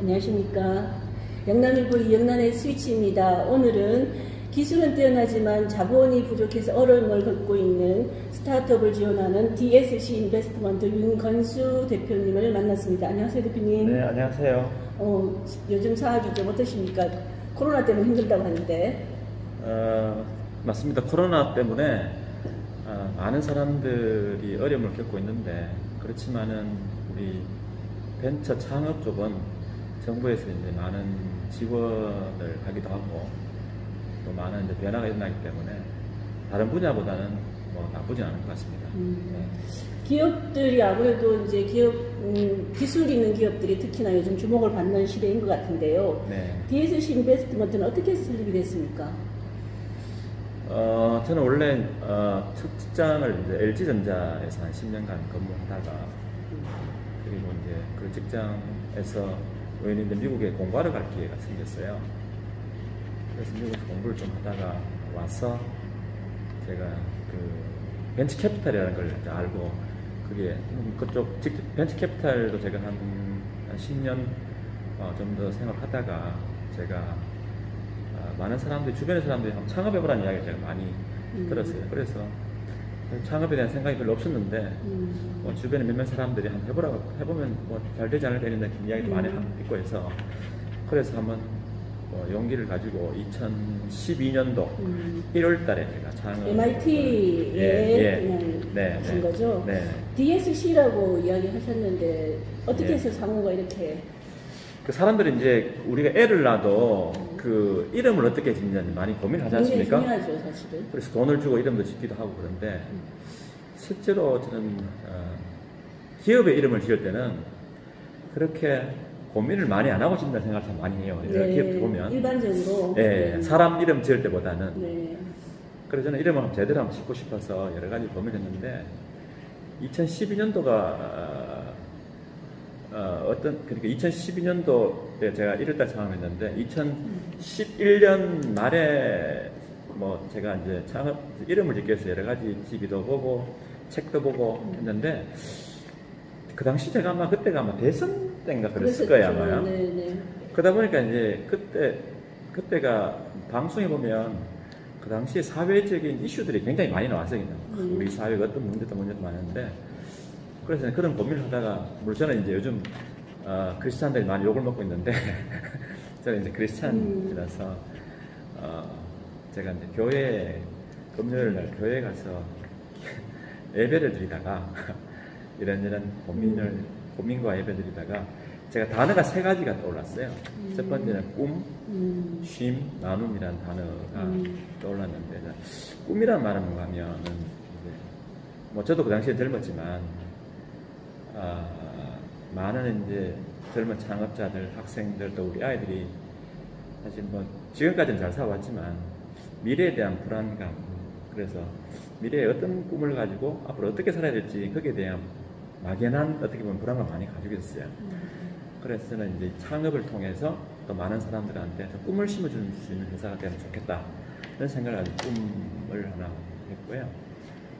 안녕하십니까. 영남일보 이영란의 스위치입니다. 오늘은 기술은 뛰어나지만 자본이 부족해서 어려움을 겪고 있는 스타트업을 지원하는 DSC 인베스트먼트 윤건수 대표님을 만났습니다. 안녕하세요, 대표님. 네, 안녕하세요. 어, 요즘 사업이 좀 어떠십니까? 코로나 때문에 힘들다고 하는데. 어, 맞습니다. 코로나 때문에 어, 많은 사람들이 어려움을 겪고 있는데 그렇지만은 우리 벤처 창업 쪽은 정부에서 이제 많은 지원을 하기도 하고 또 많은 이제 변화가 일어나기 때문에 다른 분야보다는 뭐 나쁘진 않은 것 같습니다. 음, 기업들이 아무래도 이제 기업 음, 기술 있는 기업들이 특히나 요즘 주목을 받는 시대인 것 같은데요. 네. DSC 인베스트먼트는 어떻게 설립이 됐습니까? 어, 저는 원래 어, 첫 직장을 이제 LG전자에서 한 10년간 근무하다가 그리고 이제 그 직장에서 이제 미국에 공부하러 갈 기회가 생겼어요. 그래서 미국에서 공부를 좀 하다가 와서 제가 그 벤처 캐피탈이라는 걸 알고 그게 음, 그쪽 직 벤처 캐피탈도 제가 한, 한 10년 어, 좀 더 생각하다가 제가 아, 많은 사람들이 주변의 사람들이 한번 창업해보라는 이야기를 제가 많이 음. 들었어요. 그래서 창업에 대한 생각이 별로 없었는데 음, 뭐 주변에 몇몇 사람들이 한번 해보라고 해보면 뭐 잘 되지 않을까 이런 이야기도 많이 음. 하고 있고 해서 그래서 한번 뭐 용기를 가지고 2012년도 음. 1월 달에 제가 창업 MIT에 예, 예. 그냥 네, 하신 네. 거죠? 네. DSC라고 이야기하셨는데 어떻게 예. 해서 상호가 이렇게 그 사람들이 이제 우리가 애를 낳아도 그 이름을 어떻게 짓느냐 많이 고민하지 않습니까? 중요하죠, 사실은. 그래서 돈을 주고 이름도 짓기도 하고 그런데 실제로 저는 어, 기업의 이름을 지을 때는 그렇게 고민을 많이 안 하고 짓는다 생각을 참 많이 해요. 여러 기업 보면. 네, 일반적으로. 예, 네. 사람 이름 지을 때보다는. 네. 그래서 저는 이름을 한번 제대로 한번 짓고 싶어서 여러 가지 고민했는데 2012년도가 어, 떤 그러니까 2012년도에 제가 1월달 창업했는데 2011년 말에 뭐 제가 이제 창업 이름을 짓기 위해서 여러 가지 TV도 보고 책도 보고 했는데 그 당시 제가 아마 그때가 아마 대선 때인가 그랬을 거예요 아마요. 네, 네. 그러다 보니까 이제 그때 그때가 방송에 보면 그 당시에 사회적인 이슈들이 굉장히 많이 나왔어요. 그냥. 음. 우리 사회가 어떤 문제도 문제도 많은데 그래서 그런 고민을 하다가 물론 저는 이제 요즘 어, 크리스찬들이 많이 욕을 먹고 있는데 저는 이제 크리스찬이라서 어, 제가 이제 교회 금요일 날 교회 가서 예배를 드리다가 이런저런 고민을 고민과 예배 드리다가 제가 단어가 세 가지가 떠올랐어요. 음. 첫 번째는 꿈, 음. 쉼, 나눔이라는 단어가 음. 떠올랐는데 꿈이란 말은 뭔가 하면은 이제 뭐 저도 그 당시에 젊었지만 아, 많은 이제 젊은 창업자들, 학생들 또 우리 아이들이 사실 뭐 지금까지는 잘 살아왔지만 미래에 대한 불안감 그래서 미래에 어떤 꿈을 가지고 앞으로 어떻게 살아야 될지 거기에 대한 막연한 어떻게 보면 불안감 많이 가지고 있었어요. 그래서 저는 이제 창업을 통해서 또 많은 사람들한테 좀 꿈을 심어줄 수 있는 회사가 되면 좋겠다. 이런 생각을 가지고 꿈을 하나 했고요.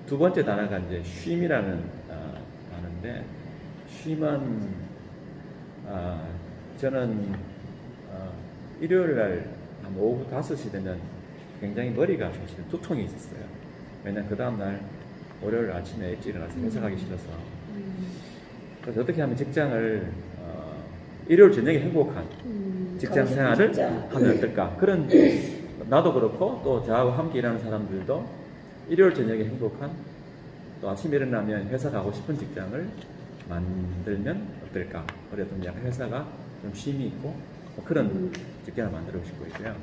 두 번째 단어가 이제 쉼이라는 어, 단어인데 쉼은 아, 저는 어, 일요일 날 한 오후 5시 되면 굉장히 머리가 사실 두통이 있었어요. 왜냐면 그 다음날 월요일 아침에 일찍 일어나서 회사 가기 싫어서 음. 그래서 어떻게 하면 직장을 어, 일요일 저녁에 행복한 음. 직장 생활을. 하면 어떨까? 그런 나도 그렇고 또 저하고 함께 일하는 사람들도 일요일 저녁에 행복한 또 아침에 일어나면 회사 가고 싶은 직장을 만들면 어떨까? 그래서 좀 약간 회사가 좀 쉼이 있고 뭐 그런 음. 만들고 싶고 있고요.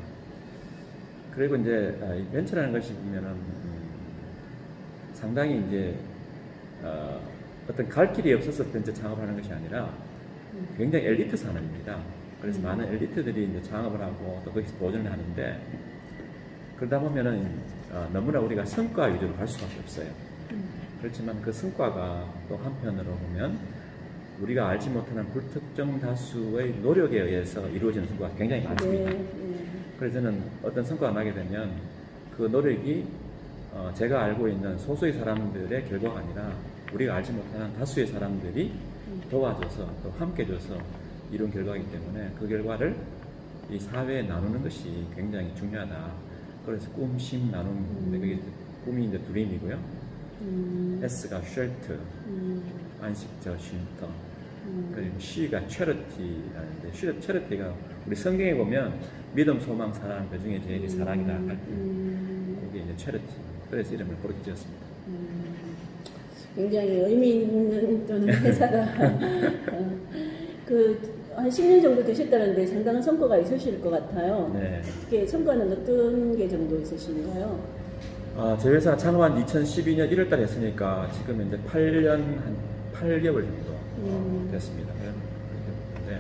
그리고 이제 아, 이 벤처라는 것이 보면은 음, 상당히 이제 어, 어떤 갈 길이 없어서 벤처 창업하는 것이 아니라 음. 굉장히 엘리트 산업입니다. 그래서 음. 많은 엘리트들이 이제 창업을 하고 또 거기서 도전을 하는데 그러다 보면은 어, 너무나 우리가 성과 위주로 갈 수밖에 없어요. 음. 그렇지만 그 성과가 또 한편으로 보면 우리가 알지 못하는 불특정 다수의 노력에 의해서 이루어지는 성과가 굉장히 많습니다. 네, 네. 그래서 저는 어떤 성과가 나게 되면 그 노력이 어, 제가 알고 있는 소수의 사람들의 결과가 아니라 우리가 알지 못하는 다수의 사람들이 도와줘서 또 함께 줘서 이룬 결과이기 때문에 그 결과를 이 사회에 나누는 것이 굉장히 중요하다. 그래서 꿈 쉼 나눔은 그게 꿈이 이제 dream이고요. 음, S가 shelter, 음, 안식처, 쉼터. 음. 그리고 C가 charity라는데 charity가 우리 성경에 보면 믿음, 소망, 사랑 그 중에 제일이 사랑이다 할 때. 음, 그게 이제 charity. 그래서 이름을 그렇게 지었습니다. 음, 굉장히 의미 있는 또는 회사가 어, 그한 10년 정도 되셨다는데 상당한 성과가 있으실 것 같아요. 네. 특히 성과는 어떤 게 정도 있으신가요? 아, 제 회사가 창업한 2012년 1월 달에 했으니까 지금 이제 8년 한 8개월 정도 어, 음. 됐습니다. 네.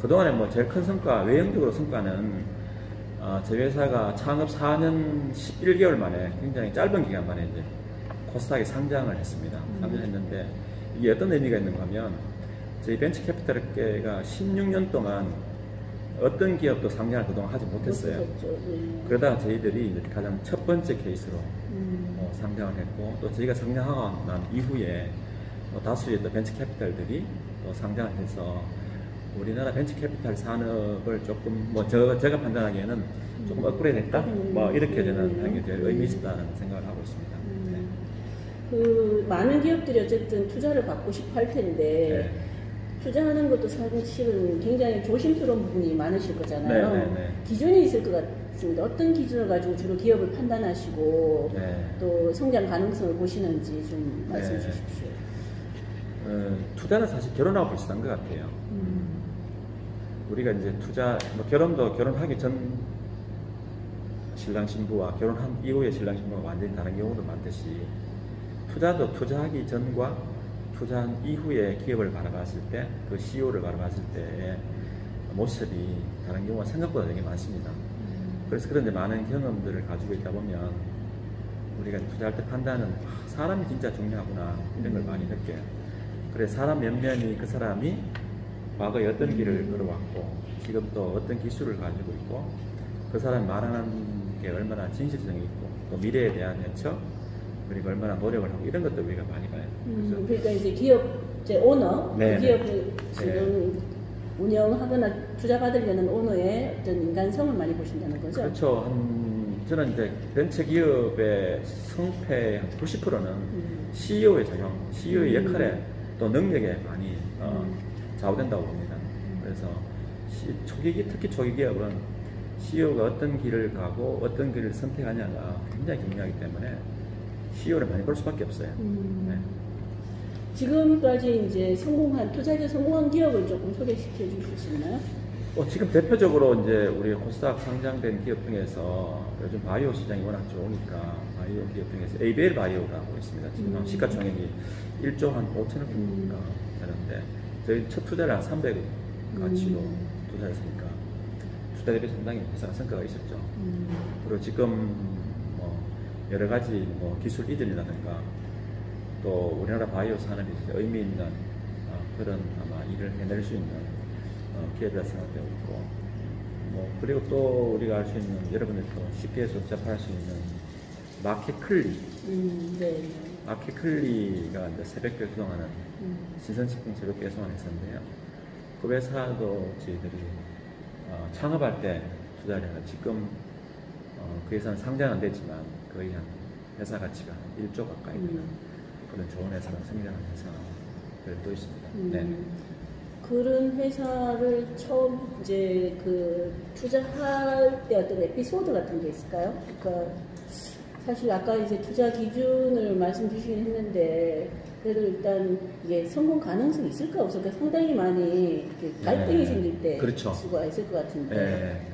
그동안에 뭐 제일 큰 성과, 외형적으로 성과는 아, 제 회사가 창업 4년 11개월 만에 굉장히 짧은 기간 만에 이제 코스닥에 상장을 했습니다. 음. 상장했는데 이게 어떤 의미가 있는가 하면 저희 벤처 캐피탈계가 16년 동안 어떤 기업도 상장을 그동안 하지 못했어요. 네. 그러다가 저희들이 가장 첫 번째 케이스로 음, 어, 상장을 했고 또 저희가 상장하고 난 이후에 또 다수의 또 벤처 캐피탈들이 또 상장을 해서 우리나라 벤처 캐피탈 산업을 조금 뭐 저, 제가 판단하기에는 조금 업그레이드 했다 뭐 이렇게 저는 하는 게 제일 의미 있다는 생각을 하고 있습니다. 음. 그 많은 기업들이 어쨌든 투자를 받고 싶어 할 텐데 네. 투자하는 것도 사실은 굉장히 조심스러운 부분이 많으실 거잖아요. 네, 네, 네. 기준이 있을 것 같습니다. 어떤 기준을 가지고 주로 기업을 판단하시고 네. 또 성장 가능성을 보시는지 좀 말씀해 네. 주십시오. 어, 투자는 사실 결혼하고 비슷한 것 같아요. 음. 우리가 이제 투자, 뭐 결혼도 결혼하기 전 신랑 신부와 결혼한 이후에 신랑 신부가 완전히 다른 경우도 많듯이 투자도 투자하기 전과 투자한 이후에 기업을 바라봤을 때, 그 CEO를 바라봤을 때의 모습이 다른 경우가 생각보다 되게 많습니다. 그래서 그런데 많은 경험들을 가지고 있다 보면 우리가 투자할 때 판단은 아, 사람이 진짜 중요하구나 이런 걸 많이 느껴요. 그래 사람 몇 면이 그 사람이 과거에 어떤 길을 걸어왔고 지금 또 어떤 기술을 가지고 있고 그 사람이 말하는 게 얼마나 진실성이 있고 또 미래에 대한 예측 그리고 얼마나 노력을 하고 이런 것도 우리가 많이 봐요. 음, 그래서 그러니까 이제 기업 제 오너, 네, 그 네. 기업을 지금 운영하거나 투자 받으려는 오너의 어떤 인간성을 많이 보신다는 거죠. 그렇죠. 한 저는 이제 벤처 기업의 성패의 한 90%는 음. CEO의 작용, CEO의 음. 역할에 또 능력에 많이 어, 음. 좌우된다고 봅니다. 그래서 시- 초기 기- 특히 초기 기업은 CEO가 어떤 길을 가고 어떤 길을 선택하냐가 굉장히 중요하기 때문에 CEO를 많이 볼 수밖에 없어요. 음. 네. 지금까지 이제 성공한 투자에 성공한 기업을 조금 소개시켜 주실 수 있나요? 어, 지금 대표적으로 이제 우리 코스닥 상장된 기업 중에서 요즘 바이오 시장이 워낙 좋으니까 바이오 기업 중에서 ABL 바이오라고 있습니다. 지금 한 음. 시가총액이 1조 한 5천억 정도가 되는데 저희 첫 투자를 한 300억 가치로 음. 투자했으니까 투자 대비 상당히 회사가 성과가 있었죠. 음. 그리고 지금 뭐 여러 가지 뭐 기술 이전이라든가 또 우리나라 바이오 산업이 의미 있는 어, 그런 아마 일을 해낼 수 있는 어, 기업이라 생각되고 있고 뭐 그리고 또 우리가 알 수 있는 여러분들 또 쉽게 접할 수 있는 마켓클리 음, 네. 마켓클리가 이제 새벽 배송하는 음. 신선식품 새벽 배송하는 회사인데요. 그 회사도 저희들이 어, 창업할 때 투자를 해서 지금 어, 그 회사는 상장은 됐지만 거의 한 회사 가치가 1조 가까이 되는 음. 그런 좋은 회사로 성장한 회사들도 있습니다. 음. 네. 그런 회사를 처음 이제 그 투자할 때 어떤 에피소드 같은 게 있을까요? 그러니까 사실 아까 이제 투자 기준을 말씀 주시긴 했는데 그래도 일단 이게 성공 가능성이 있을까 없을까 상당히 많이 갈등이 네. 생길 때 그렇죠. 수가 있을 것 같은데 네.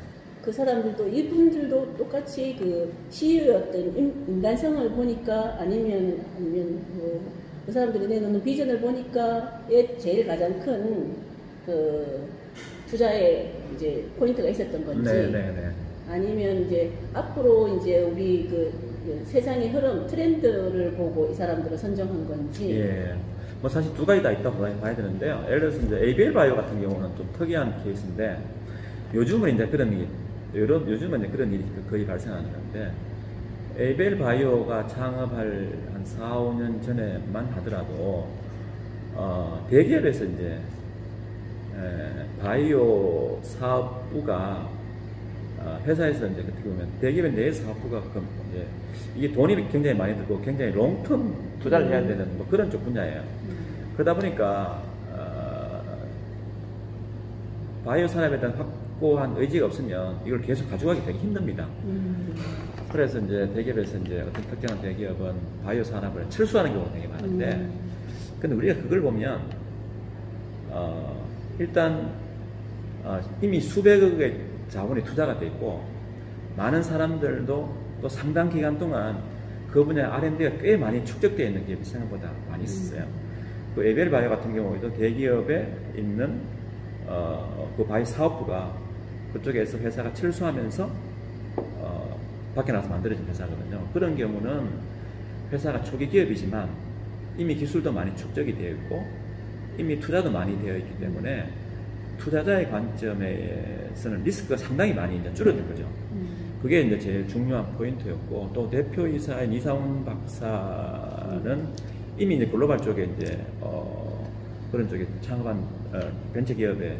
그 사람들도 이분들도 똑같이 그 CEO의 어떤 인- 인간성을 보니까 아니면 아니면 뭐 그 사람들이 내놓는 비전을 보니까 에 제일 가장 큰 그 투자의 이제 포인트가 있었던 건지 네, 네, 네. 아니면 이제 앞으로 이제 우리 그 세상의 흐름 트렌드를 보고 이 사람들을 선정한 건지 예. 뭐 사실 두 가지 다 있다고 봐야 되는데요. 예를 들어서 이제 ABL 바이오 같은 경우는 좀 특이한 케이스인데 요즘은 이제 그런 일, 요런, 요즘은 이제 그런 일이 거의 발생 안 하는데 ABL 바이오가 창업할 한 4, 5년 전에만 하더라도 어, 대기업에서 이제 에, 바이오 사업부가 어, 회사에서 이제 어떻게 보면 대기업의 내 사업부가 그 이제 이게 돈이 굉장히 많이 들고 굉장히 롱텀 투자를 해야 되는 뭐 그런 쪽 분야예요. 그러다 보니까 어, 바이오 산업에 대한 확 고한 의지가 없으면 이걸 계속 가져가기 되게 힘듭니다. 음. 그래서 이제 대기업에서 이제 어떤 특정한 대기업은 바이오 산업을 철수하는 경우가 되게 많은데, 음. 근데 우리가 그걸 보면 어, 일단 어, 이미 수백억의 자본이 투자가 돼 있고 많은 사람들도 또 상당 기간 동안 그 분야 R&D가 꽤 많이 축적되어 있는 기업이 생각보다 많이 있었어요. 그 에벨 바이오 같은 경우에도 대기업에 있는 어, 그 바이오 사업부가 그쪽에서 회사가 철수하면서 어, 밖에 나서 만들어진 회사거든요. 그런 경우는 회사가 초기 기업이지만 이미 기술도 많이 축적이 되어 있고 이미 투자도 많이 되어 있기 때문에 투자자의 관점에서는 리스크가 상당히 많이 이제 줄어든 거죠. 음. 그게 이제 제일 중요한 포인트였고 또 대표이사인 이상훈 박사는 이미 이제 글로벌 쪽에 이제 어 그런 쪽에 창업한 어 벤처 기업에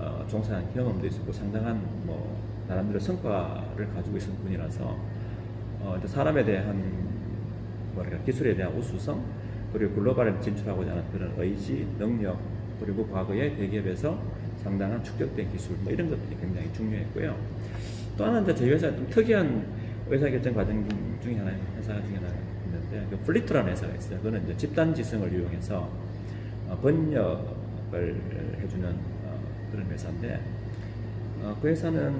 어 종사한 경험도 있었고 상당한 뭐 나름대로 성과를 가지고 있는 분이라서 어 사람에 대한 뭐랄까 기술에 대한 우수성 그리고 글로벌에 진출하고자 하는 그런 의지, 능력 그리고 과거에 대기업에서 상당한 축적된 기술 뭐 이런 것들이 굉장히 중요했고요. 또 하나 이제 저희 회사 좀 특이한 의사결정 과정 중에 하나 회사 중에 하나 있는데 그 플리토라는 회사가 있어요. 그거는 이제 집단 지성을 이용해서 어, 번역을 해주는 어, 그런 회사인데 어, 그 회사는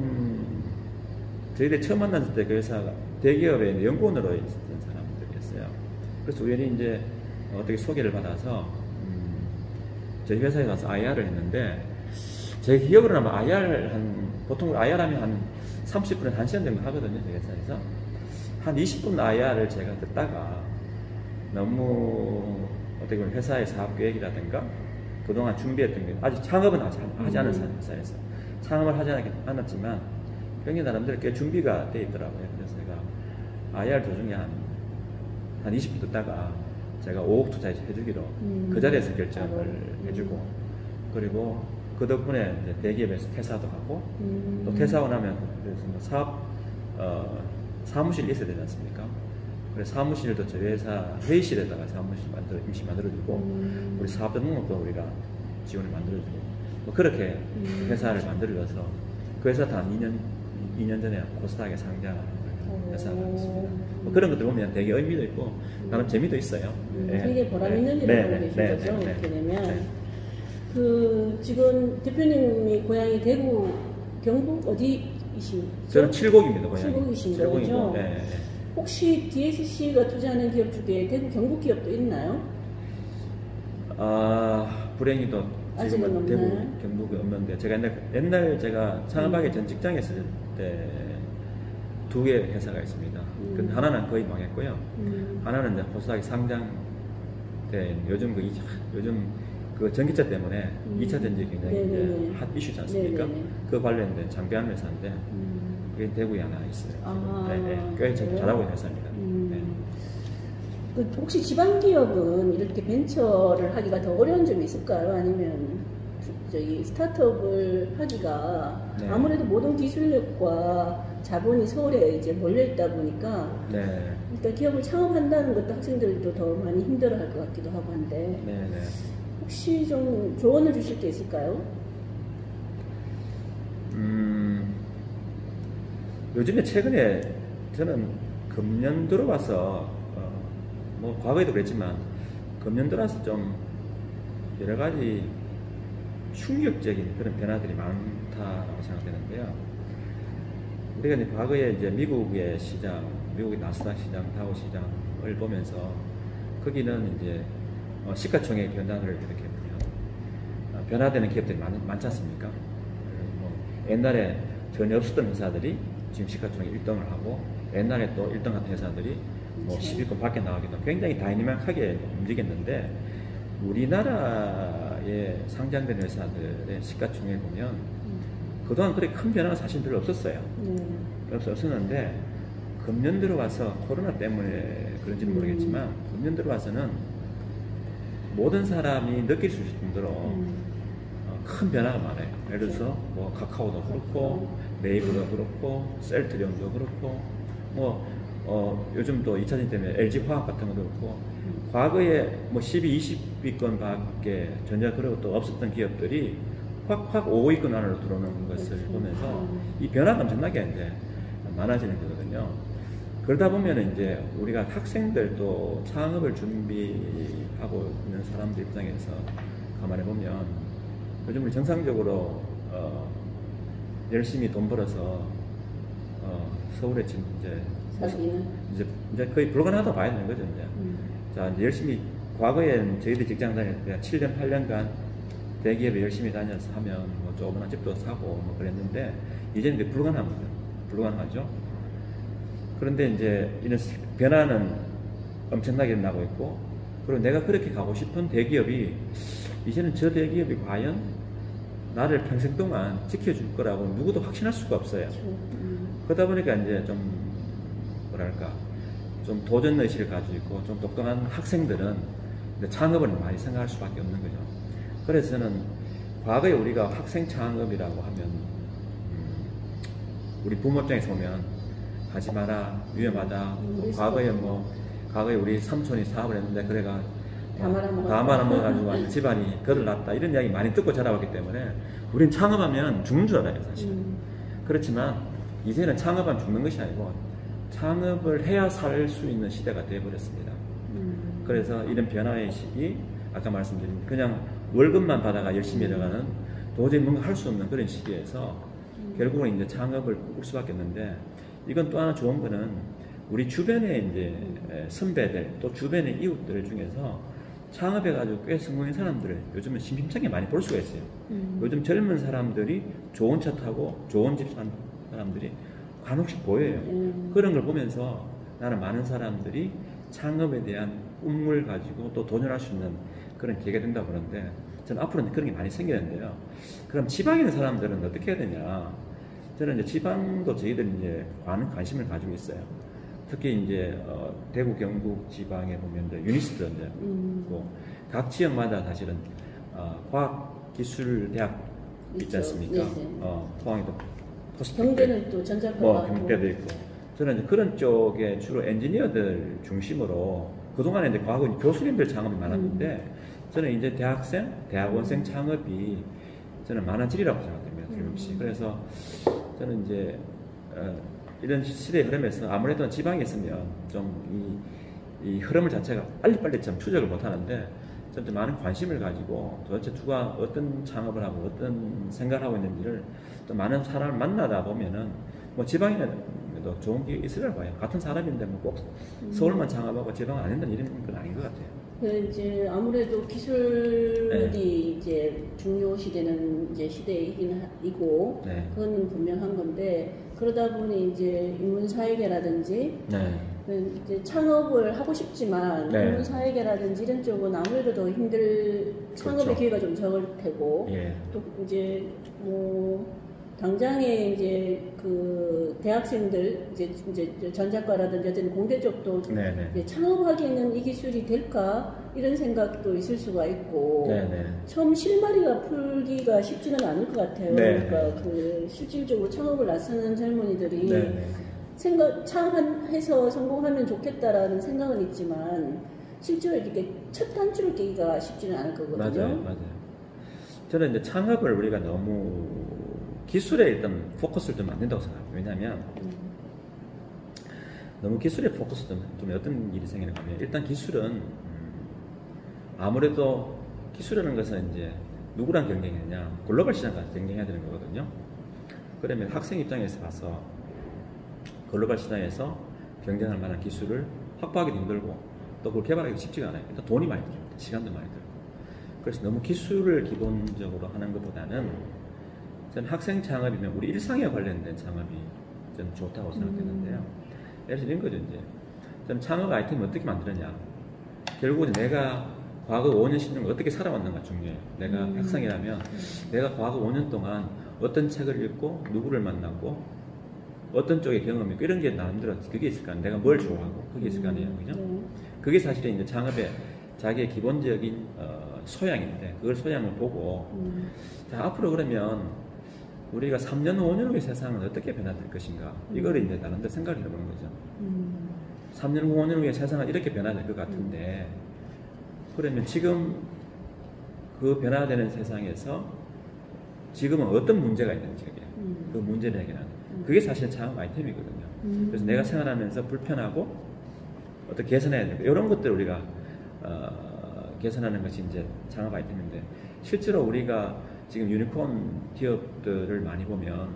저희들이 처음 만났을 때 그 회사가 대기업에 이제 연구원으로 있었던 사람들이었어요. 그래서 우연히 이제 어떻게 소개를 받아서 음, 저희 회사에 가서 IR을 했는데 제 기억으로는 아마 IR 한 보통 IR 하면 한 30분에 1시간 정도 하거든요. 저희 회사에서 한 20분 IR을 제가 듣다가 너무 어떻게 보면 회사의 사업 계획이라든가 그동안 준비했던 게 아직 창업은 하지, 하지 않은 음. 회사에서 창업을 하지 않았- 않았지만 굉장히 나름대로 꽤 준비가 돼 있더라고요. 그래서 제가 IR 도중에 한, 한 20분 듣다가 제가 5억 투자 해 주기로 음. 그 자리에서 결정을 음. 해주고 그리고 그 덕분에 대기업에서 퇴사도 하고 음. 또 퇴사하고 나면 그래서 뭐 사업 어, 사무실이 있어야 되지 않습니까? 그래서 사무실도 저희 회사 회의실에다가 사무실 만들어 임시 만들어주고 음. 우리 사업 등록도 우리가 지원을 만들어주고 뭐 그렇게 음. 회사를 만들어줘서 그 회사 다 2년 2년 전에 코스닥에 상장한 오. 회사가 있습니다. 뭐 그런 것들 보면 되게 의미도 있고 나름 재미도 있어요. 음, 예. 되게 보람 있는 네. 일을 네, 하고 네, 계신 네, 거죠. 네, 네. 되면 네. 그 지금 대표님이 고향이 대구 경북 어디이신? 저는 칠곡입니다. 고향이. 거죠? 예, 예. 혹시 DSC가 투자하는 기업 중에 대구 경북 기업도 있나요? 아 불행히도 지금은? 대구 경북에 없는데 제가 옛날 옛날 제가 창업하기 음. 전 직장에 있을 때 두 개 회사가 있습니다. 음. 근데 하나는 거의 망했고요. 음. 하나는 이제 코스닥에 상장된 요즘 그 이- 요즘 그 전기차 때문에 음. 2차 전지 굉장히 핫 이슈지 않습니까? 네네네. 그 관련된 장비한 회사인데 음. 그게 대구에 하나 있어요. 아, 네, 네. 꽤 잘-? 잘하고 있는 회사입니다. 음. 네. 그 혹시 지방 기업은 이렇게 벤처를 하기가 더 어려운 점이 있을까요? 아니면 저기 스타트업을 하기가 네. 아무래도 모든 기술력과 자본이 서울에 이제 몰려 있다 보니까 네. 일단 기업을 창업한다는 것도 학생들도 더 많이 힘들어할 것 같기도 하고 한데 네, 네. 혹시 좀 조언을 주실 게 있을까요? 음, 요즘에 최근에 저는 금년 들어와서 어, 뭐 과거에도 그랬지만 금년 들어와서 좀 여러 가지 충격적인 그런 변화들이 많다고 생각되는데요. 우리가 이제 과거에 이제 미국의 시장, 미국의 나스닥 시장, 다우 시장을 보면서 거기는 이제 어, 시가총액 변화를 이렇게 보면 어, 변화되는 기업들이 많, 많지 않습니까? 뭐 옛날에 전혀 없었던 회사들이 지금 시가총액 1등을 하고 옛날에 또 1등 같은 회사들이 뭐 그렇죠. 10위권 밖에 나가기도 굉장히 다이내믹하게 움직였는데 우리나라에 상장된 회사들의 시가총액 보면 음. 그동안 그렇게 큰 변화가 사실 별로 없었어요. 네. 없- 없었는데 금년 들어와서 코로나 때문에 그런지는 음. 모르겠지만 금년 들어와서는 모든 사람이 느낄 수 있을 정도로 음. 어, 큰 변화가 많아요. 예를 들어서 뭐 카카오도 그렇고 네이버도 그렇고 셀트리온도 그렇고 뭐 어, 요즘 또 2차전 때문에 LG 화학 같은 것도 그렇고 과거에 뭐 12, 20위권 밖에 그러고 또 없었던 기업들이 확확 5위권 안으로 들어오는 것을 그렇죠. 보면서 음. 이 변화가 엄청나게 이제 많아지는 거거든요. 그러다 보면 이제 우리가 학생들 또 창업을 준비하고 있는 사람들 입장에서 가만히 보면 요즘 우리 정상적으로 어, 열심히 돈 벌어서 어, 서울에 지금 이제 사기는. 이제 이제 거의 불가능하다 봐야 되는 거죠 이제. 음. 자 이제 열심히 과거엔 저희들 직장 다닐 때 7년 8년간 대기업에 열심히 다녀서 하면 뭐 조그만 집도 사고 뭐 그랬는데 이제는 그게 불가능합니다. 불가능하죠. 그런데 이제 이런 변화는 엄청나게 일어나고 있고 그리고 내가 그렇게 가고 싶은 대기업이 이제는 저 대기업이 과연 나를 평생 동안 지켜줄 거라고 누구도 확신할 수가 없어요. 그렇죠. 음. 그러다 보니까 이제 좀 뭐랄까 좀 도전 의식을 가지고 있고 좀 똑똑한 학생들은 창업을 많이 생각할 수밖에 없는 거죠. 그래서 저는 과거에 우리가 학생 창업이라고 하면 음, 우리 부모 입장에서 보면 하지 마라 위험하다. 음, 과거에 뭐 과거에 우리 삼촌이 사업을 했는데 그래가 다 말아먹었다. 다 말아먹어가지고 완전 집안이 걸을 났다 이런 이야기 많이 듣고 자라왔기 때문에 우린 창업하면 죽는 줄 알아요 사실. 음. 그렇지만 이제는 창업하면 죽는 것이 아니고 창업을 해야 살 수 있는 시대가 되어버렸습니다. 음. 그래서 이런 변화의 시기, 아까 말씀드린 그냥 월급만 받아가 열심히 일어가는 도저히 뭔가 할 수 없는 그런 시기에서 결국은 이제 창업을 꿈꿀 수밖에 없는데 이건 또 하나 좋은 거는 우리 주변에 이제 선배들 또 주변의 이웃들 중에서 창업해가지고 꽤 성공한 사람들을 요즘은 심심찮게 많이 볼 수가 있어요. 음. 요즘 젊은 사람들이 좋은 차 타고 좋은 집 산 사람들이 간혹씩 보여요. 음. 그런 걸 보면서 나는 많은 사람들이 창업에 대한 꿈을 가지고 또 도전할 수 있는 그런 기회가 된다고 그러는데 저는 앞으로는 그런 게 많이 생기는데요. 그럼 지방에 있는 사람들은 어떻게 해야 되냐? 저는 이제 지방도 저희들 이제 많은 관심을 가지고 있어요. 특히 이제 어, 대구 경북 지방에 보면 이제 유니스트 이제 음. 있고 각 지역마다 사실은 어, 과학기술대학 있지. 않습니까? 네, 네. 어, 포항에도 포스텍 경대는 또 전자과가 뭐 경대도 있고 저는 이제 그런 쪽에 주로 엔지니어들 중심으로 그동안에 이제 과거 교수님들 창업이 많았는데 저는 이제 대학생, 대학원생 창업이 저는 많아지리라고. 틀림없이. 음. 그래서 저는 이제 어, 이런 시대의 흐름에서 아무래도 지방에 있으면 좀 이 흐름을 자체가 빨리빨리 좀 추적을 못 하는데 좀 많은 관심을 가지고 도대체 누가 어떤 창업을 하고 어떤 생각을 하고 있는지를 또 많은 사람을 만나다 보면은 뭐 지방에도 좋은 게 있으라고 봐요. 같은 사람인데 뭐 꼭 서울만 창업하고 지방 안 된다는 이런 건 아닌 것 같아요. 그 이제 아무래도 기술이 네. 이제 중요시되는 이제 시대이긴 하- 이고 네. 그건 분명한 건데 그러다 보니 이제 인문사회계라든지 네. 그 이제 창업을 하고 싶지만 네. 인문사회계라든지 이런 쪽은 아무래도 더 힘들 창업의 그렇죠. 기회가 좀 적을 테고 예. 또 이제 뭐 당장에 이제 그 대학생들 이제 이제 전자과라든지 어쨌든 공대 쪽도 네네. 이제 창업하기에는 이 기술이 될까 이런 생각도 있을 수가 있고 네네. 처음 실마리가 풀기가 쉽지는 않을 것 같아요. 네. 그러니까 그 실질적으로 창업을 나서는 젊은이들이 네네. 생각 창업해서 성공하면 좋겠다라는 생각은 있지만 실제로 이렇게 첫 단추를 깨기가 쉽지는 않을 거거든요. 맞아요, 맞아요. 저는 이제 창업을 우리가 너무 기술에 일단 포커스를 좀 안 된다고 생각해요. 왜냐하면 음, 너무 기술에 포커스 좀, 좀 어떤 일이 생기는가 하면 일단 기술은 음, 아무래도 기술이라는 것은 이제 누구랑 경쟁하냐 글로벌 시장과 경쟁해야 되는 거거든요. 그러면 학생 입장에서 봐서 글로벌 시장에서 경쟁할 만한 기술을 확보하기도 힘들고 또 그걸 개발하기 쉽지가 않아요. 일단 돈이 많이 들어요. 시간도 많이 들고. 그래서 너무 기술을 기본적으로 하는 것보다는 저는 학생 창업이면 우리 일상에 관련된 창업이 저는 좋다고 생각했는데요. 예를 들어 이런 거죠, 이제. 저는 창업 아이템을 어떻게 만들었냐. 결국은 내가 과거 5년, 10년 어떻게 살아왔는가 중요해요. 내가 음. 학생이라면 내가 과거 5년 동안 어떤 책을 읽고 누구를 만났고 어떤 쪽의 경험이 있고 이런 게 나름대로 그게 있을 거 아니에요. 내가 뭘 좋아하고 그게 있을 거 아니에요. 그죠? 네. 그게 사실은 이제 창업의 자기의 기본적인 어, 소양인데 그걸 소양을 보고 음. 자, 앞으로 그러면 우리가 3년, 5년 후의 세상은 어떻게 변화될 것인가 이걸 이제 나름대로 생각을 해보는 거죠. 음. 3년, 5년 후의 세상은 이렇게 변화될 것 같은데 그러면 지금 그 변화되는 세상에서 지금은 어떤 문제가 있는지 그게 음. 그 문제를 해결하는 그게 사실 창업 아이템이거든요. 음. 그래서 내가 생활하면서 불편하고 어떻게 개선해야 되는 이런 것들 우리가 어, 개선하는 것이 이제 창업 아이템인데 실제로 우리가 지금 유니콘 기업들을 많이 보면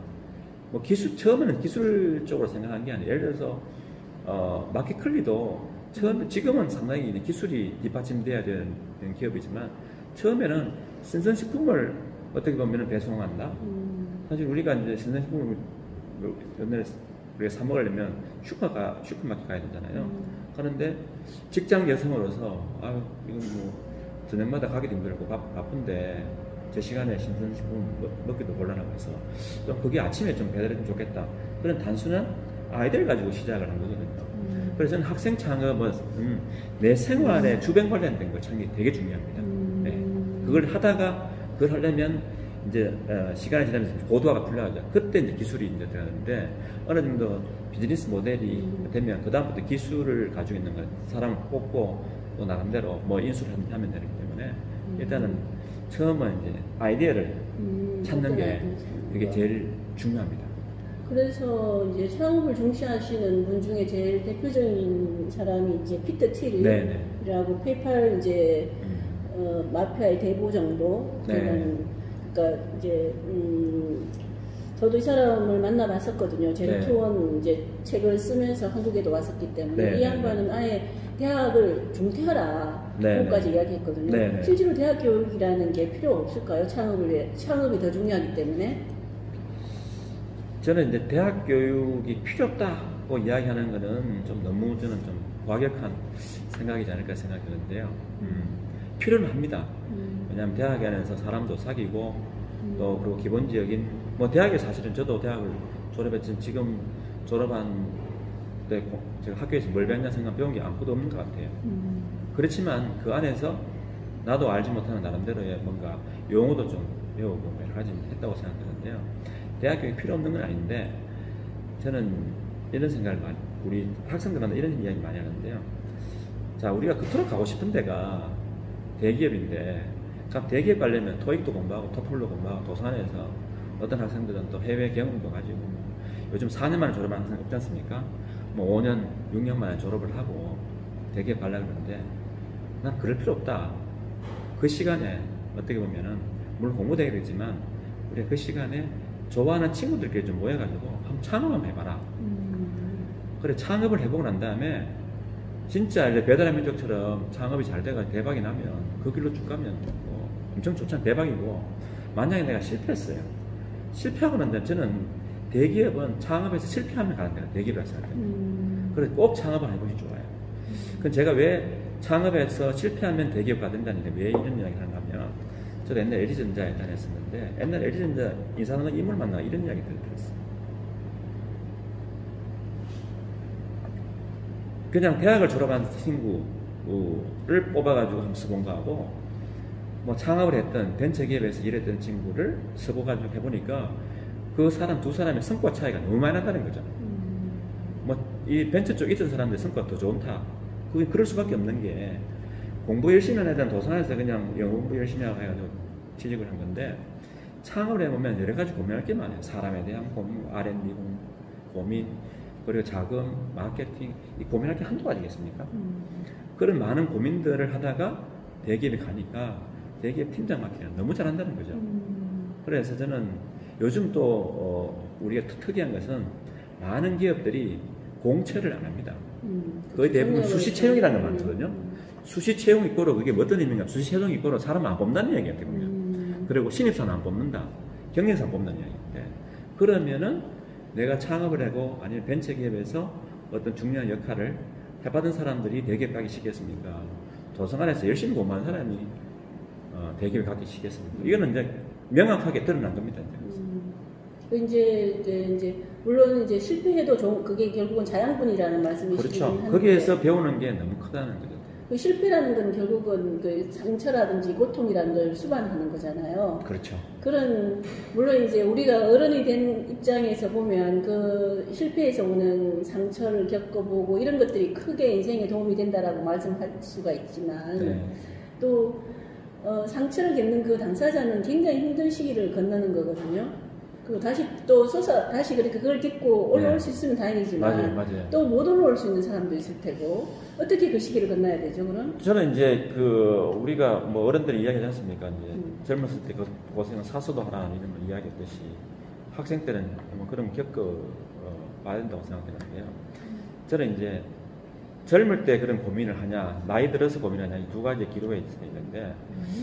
뭐 기술 처음에는 기술적으로 생각한 게 아니에요. 예를 들어서 어, 마켓컬리도 처음 지금은 상당히 기술이 뒷받침돼야 되는 기업이지만 처음에는 신선식품을 어떻게 보면 배송한다. 음. 사실 우리가 이제 신선식품을 옛날에 우리가 사 먹으려면 슈퍼가 슈퍼마켓 가야 되잖아요. 음. 그런데 직장 여성으로서 아유 이건 뭐 저녁마다 가기도 힘들고 바, 바쁜데 제 시간에 신선식품 먹- 먹기도 곤란하고 해서 좀 그게 아침에 좀 배달했으면 좋겠다. 그런 단순한 아이디어를 가지고 시작을 한 거거든요. 음. 그래서 저는 학생 창업은 음, 내 생활에 주변 관련된 걸 찾는 게 되게 중요합니다. 음. 네. 그걸 하다가 그걸 하려면 이제 어, 시간이 지나면서 고도화가 필요하죠. 그때 이제 기술이 이제 들어가는데 어느 정도 비즈니스 모델이 음. 되면 그 다음부터 기술을 가지고 있는 건 사람을 뽑고 또 나름대로 뭐 인수를 하면 되기 때문에 음. 일단은 처음은 이제 아이디어를 음. 찾는 게 거. 제일 중요합니다. 그래서 이제 창업을 중시하시는 분 중에 제일 대표적인 사람이 이제 피터. 틸이라고 페이팔 이제 음. 어, 마피아의 대부 정도 네. 되는 그러니까 이제 음, 저도 이 사람을 만나봤었거든요. 네. 제로투원 이제 책을 쓰면서 한국에도 왔었기 때문에 네, 이 네, 양반은 아예 대학을 중퇴하라 네, 그것까지 네. 이야기했거든요. 네, 네. 실제로 대학 교육이라는 게 필요 없을까요? 창업을 위해 창업이 더 중요하기 때문에. 저는 이제 대학 교육이 필요 없다고 이야기하는 거는 좀 너무 저는 좀 과격한 생각이지 않을까 생각이 드는데요. 음, 필요는 합니다. 음, 왜냐하면 대학 안에서 사람도 사귀고 음. 또 그리고 기본적인 뭐 대학에 사실은 저도 대학을 졸업했지만 지금 졸업한 때 고- 제가 학교에서 뭘 배웠냐 생각 배운 게 아무것도 없는 것 같아요. 음, 그렇지만 그 안에서 나도 알지 못하는 나름대로의 뭔가 용어도 좀 배우고 뭐 여러 가지 했다고 생각하는데요. 대학 교육이 필요 없는 건 아닌데 저는 이런 생각을 많이 우리 학생들한테 이런 이야기 많이 하는데요. 자 우리가 그토록 가고 싶은 데가 대기업인데 대기업 가려면 토익도 공부하고 토플도 공부하고 도산에서 어떤 학생들은 또 해외 경험도 가지고 뭐 요즘 4년 만에 졸업하는 학생 없지 않습니까? 뭐 5년, 6년 만에 졸업을 하고 가려고 그러는데 난 그럴 필요 없다. 그 시간에 어떻게 보면은 물론 공부도 해야 되지만 우리가 그 시간에 좋아하는 친구들끼리 좀 모여가지고 한번 창업 한번 해봐라. 음, 그래 창업을 해보고 난 다음에 진짜 이제 배달의 민족처럼 창업이 잘 돼가 대박이 나면 그 길로 쭉 가면 뭐 엄청 좋잖아 대박이고 만약에 내가 실패했어요 실패하고 난 다음에 저는 대기업은 창업에서 실패하면 가는 데가 대기업이라고 생각해요 음, 그래 꼭 창업을 해보시 좋아요. 그럼 제가 왜 창업에서 실패하면 대기업 가 된다는데 왜 이런 이야기를 하냐 하면 저도 옛날 LG전자에 다녔었는데 옛날 LG전자 인사하는 인물 만나 이런 이야기 들었어요. 그냥 대학을 졸업한 친구를 뽑아가지고 한번 써본 거하고 뭐 창업을 했던 벤처 기업에서 일했던 친구를 써보가지고 해보니까 그 사람 두 사람의 성과 차이가 너무 많이 난다는 거죠. 음, 뭐이 벤처 쪽 있던 사람들 성과가 더 좋다. 그게 그럴 수밖에 없는 게 공부 열심히 하는 애들은 도산에서 그냥 영어 공부 열심히 하고 해가지고 취직을 한 건데 창업을 해보면 여러 가지 고민할 게 많아요. 사람에 대한 고민, R&D 고- 고민, 그리고 자금, 마케팅 이 고민할 게 한두 가지겠습니까? 음, 그런 많은 고민들을 하다가 대기업에 가니까 대기업 팀장 맡기가 너무 잘한다는 거죠. 음, 그래서 저는 요즘 또 어, 우리가 특- 특이한 것은 많은 기업들이 공채를 안 합니다. 음. 거의 대부분. 수시 채용이라는 거 많거든요. 음, 수시 채용 있고로 그게 뭐 어떤 의미냐? 수시 채용 있고로 사람 안 뽑는다는 얘기가 되거든요. 음, 그리고 신입사는 안 뽑는다. 경영사 뽑는 이야기인데 그러면은 내가 창업을 하고 아니면 벤처기업에서 어떤 중요한 역할을 해받은 사람들이 대기업 가기 시겠습니까? 조성 안에서 열심히 공부한 사람이 어, 대기업에 가기 시겠습니까? 이거는 이제 명확하게 드러난 겁니다. 이제. 음. 그 이제, 이제 이제 물론 이제 실패해도 좋은 그게 결국은 자양분이라는 말씀이시긴 그렇죠. 한데 거기에서 배우는 게 너무 크다는 거죠. 그 실패라는 건 결국은 그 상처라든지 고통이라는 걸 수반하는 거잖아요. 그렇죠. 그런 물론 이제 우리가 어른이 된 입장에서 보면 그 실패에서 오는 상처를 겪어보고 이런 것들이 크게 인생에 도움이 된다라고 말씀할 수가 있지만 네. 또 어, 상처를 겪는 그 당사자는 굉장히 힘든 시기를 건너는 거거든요. 그리고 다시 또 서서 다시 그렇게 그걸 딛고 올라올 네. 수 있으면 다행이지만 맞아요, 맞아요. 또 못 올라올 수 있는 사람도 있을 테고 어떻게 그 시기를 건너야 되죠, 그럼? 저는 이제 그 우리가 뭐 어른들이 이야기하지 않습니까? 이제 음. 젊었을 때 그 고생은 사소도 하라 이런 걸 이야기했듯이 학생 때는 뭐 그런 거 겪어 어, 봐야 된다고 생각되는데요. 저는 이제 젊을 때 그런 고민을 하냐, 나이 들어서 고민하냐 이 두 가지 기로에 있는데,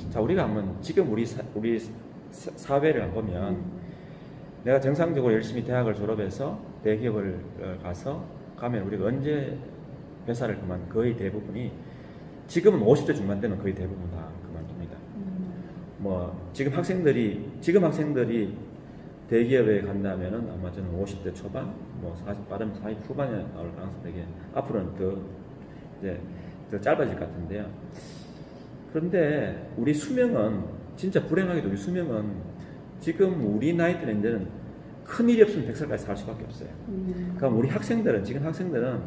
자 우리가 한번 지금 우리 사, 우리 사- 사회를 보면 내가 정상적으로 열심히 대학을 졸업해서 대기업을 어, 가서 가면 우리가 언제 회사를 그만 거의 대부분이 지금은 50대 중반 되면 거의 대부분 다 그만둡니다. 뭐 지금 학생들이 지금 학생들이 대기업에 간다면은 아마 저는 50대 초반, 뭐 40, 빠르면 40 후반에 나올 가능성이 되게 앞으로는 더 이제 더 짧아질 것 같은데요. 그런데 우리 수명은 진짜 불행하게도 우리 수명은 지금 우리 나이 때는 이제는 큰 일이 없으면 100살까지 살 수밖에 없어요. 음. 그럼 우리 학생들은 지금 학생들은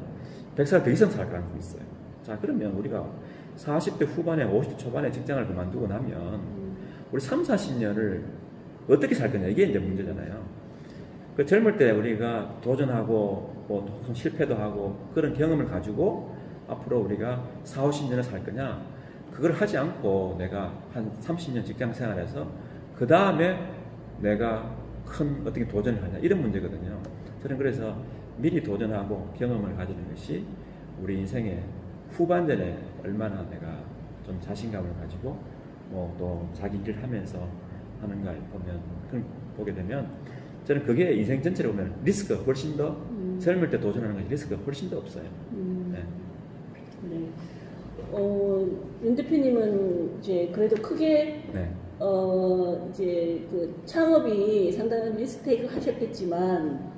100살 더 이상 살 가능성이 있어요. 자 그러면 우리가 40대 후반에 50대 초반에 직장을 그만두고 나면 음. 우리 3, 40년을 어떻게 살 거냐 이게 이제 문제잖아요. 그 젊을 때 우리가 도전하고 뭐 도- 실패도 하고 그런 경험을 가지고 앞으로 우리가 4, 50년을 살 거냐 그걸 하지 않고 내가 한 30년 직장 생활해서 그 다음에 내가 큰 어떻게 도전을 하냐 이런 문제거든요. 저는 그래서 미리 도전하고 경험을 가지는 것이 우리 인생의 후반전에 얼마나 내가 좀 자신감을 가지고 뭐 또 자기 일을 하면서 하는가 보면 그런 보게 되면 저는 그게 인생 전체를 보면 리스크가 훨씬 더 음. 젊을 때 도전하는 것이 리스크가 훨씬 더 없어요. 음. 네. 네. 어, 윤 대표님은 이제 그래도 크게 네. 어, 이제 그 창업이 상당한 리스테이크 하셨겠지만,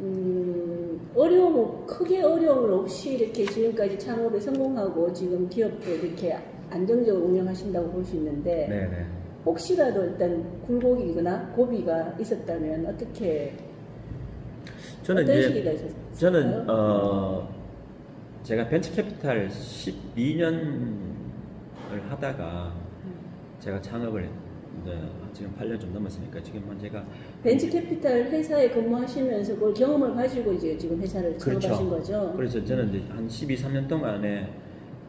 음, 어려움, 크게 어려움을 없이 이렇게 지금까지 창업에 성공하고 지금 기업도 이렇게 안정적으로 운영하신다고 볼 수 있는데, 네, 네. 혹시라도 일단 굴곡이거나 고비가 있었다면 어떻게, 저는 어떤 이제? 저는 어 제가 벤처 캐피탈 12년을 하다가 제가 창업을 이제 지금 8년 좀 넘었으니까 지금은 제가 벤처 캐피탈 회사에 근무하시면서 그걸 경험을 가지고 이제 지금 회사를 그렇죠. 창업하신 거죠? 그래서 저는 이제 한 12, 3년 동안에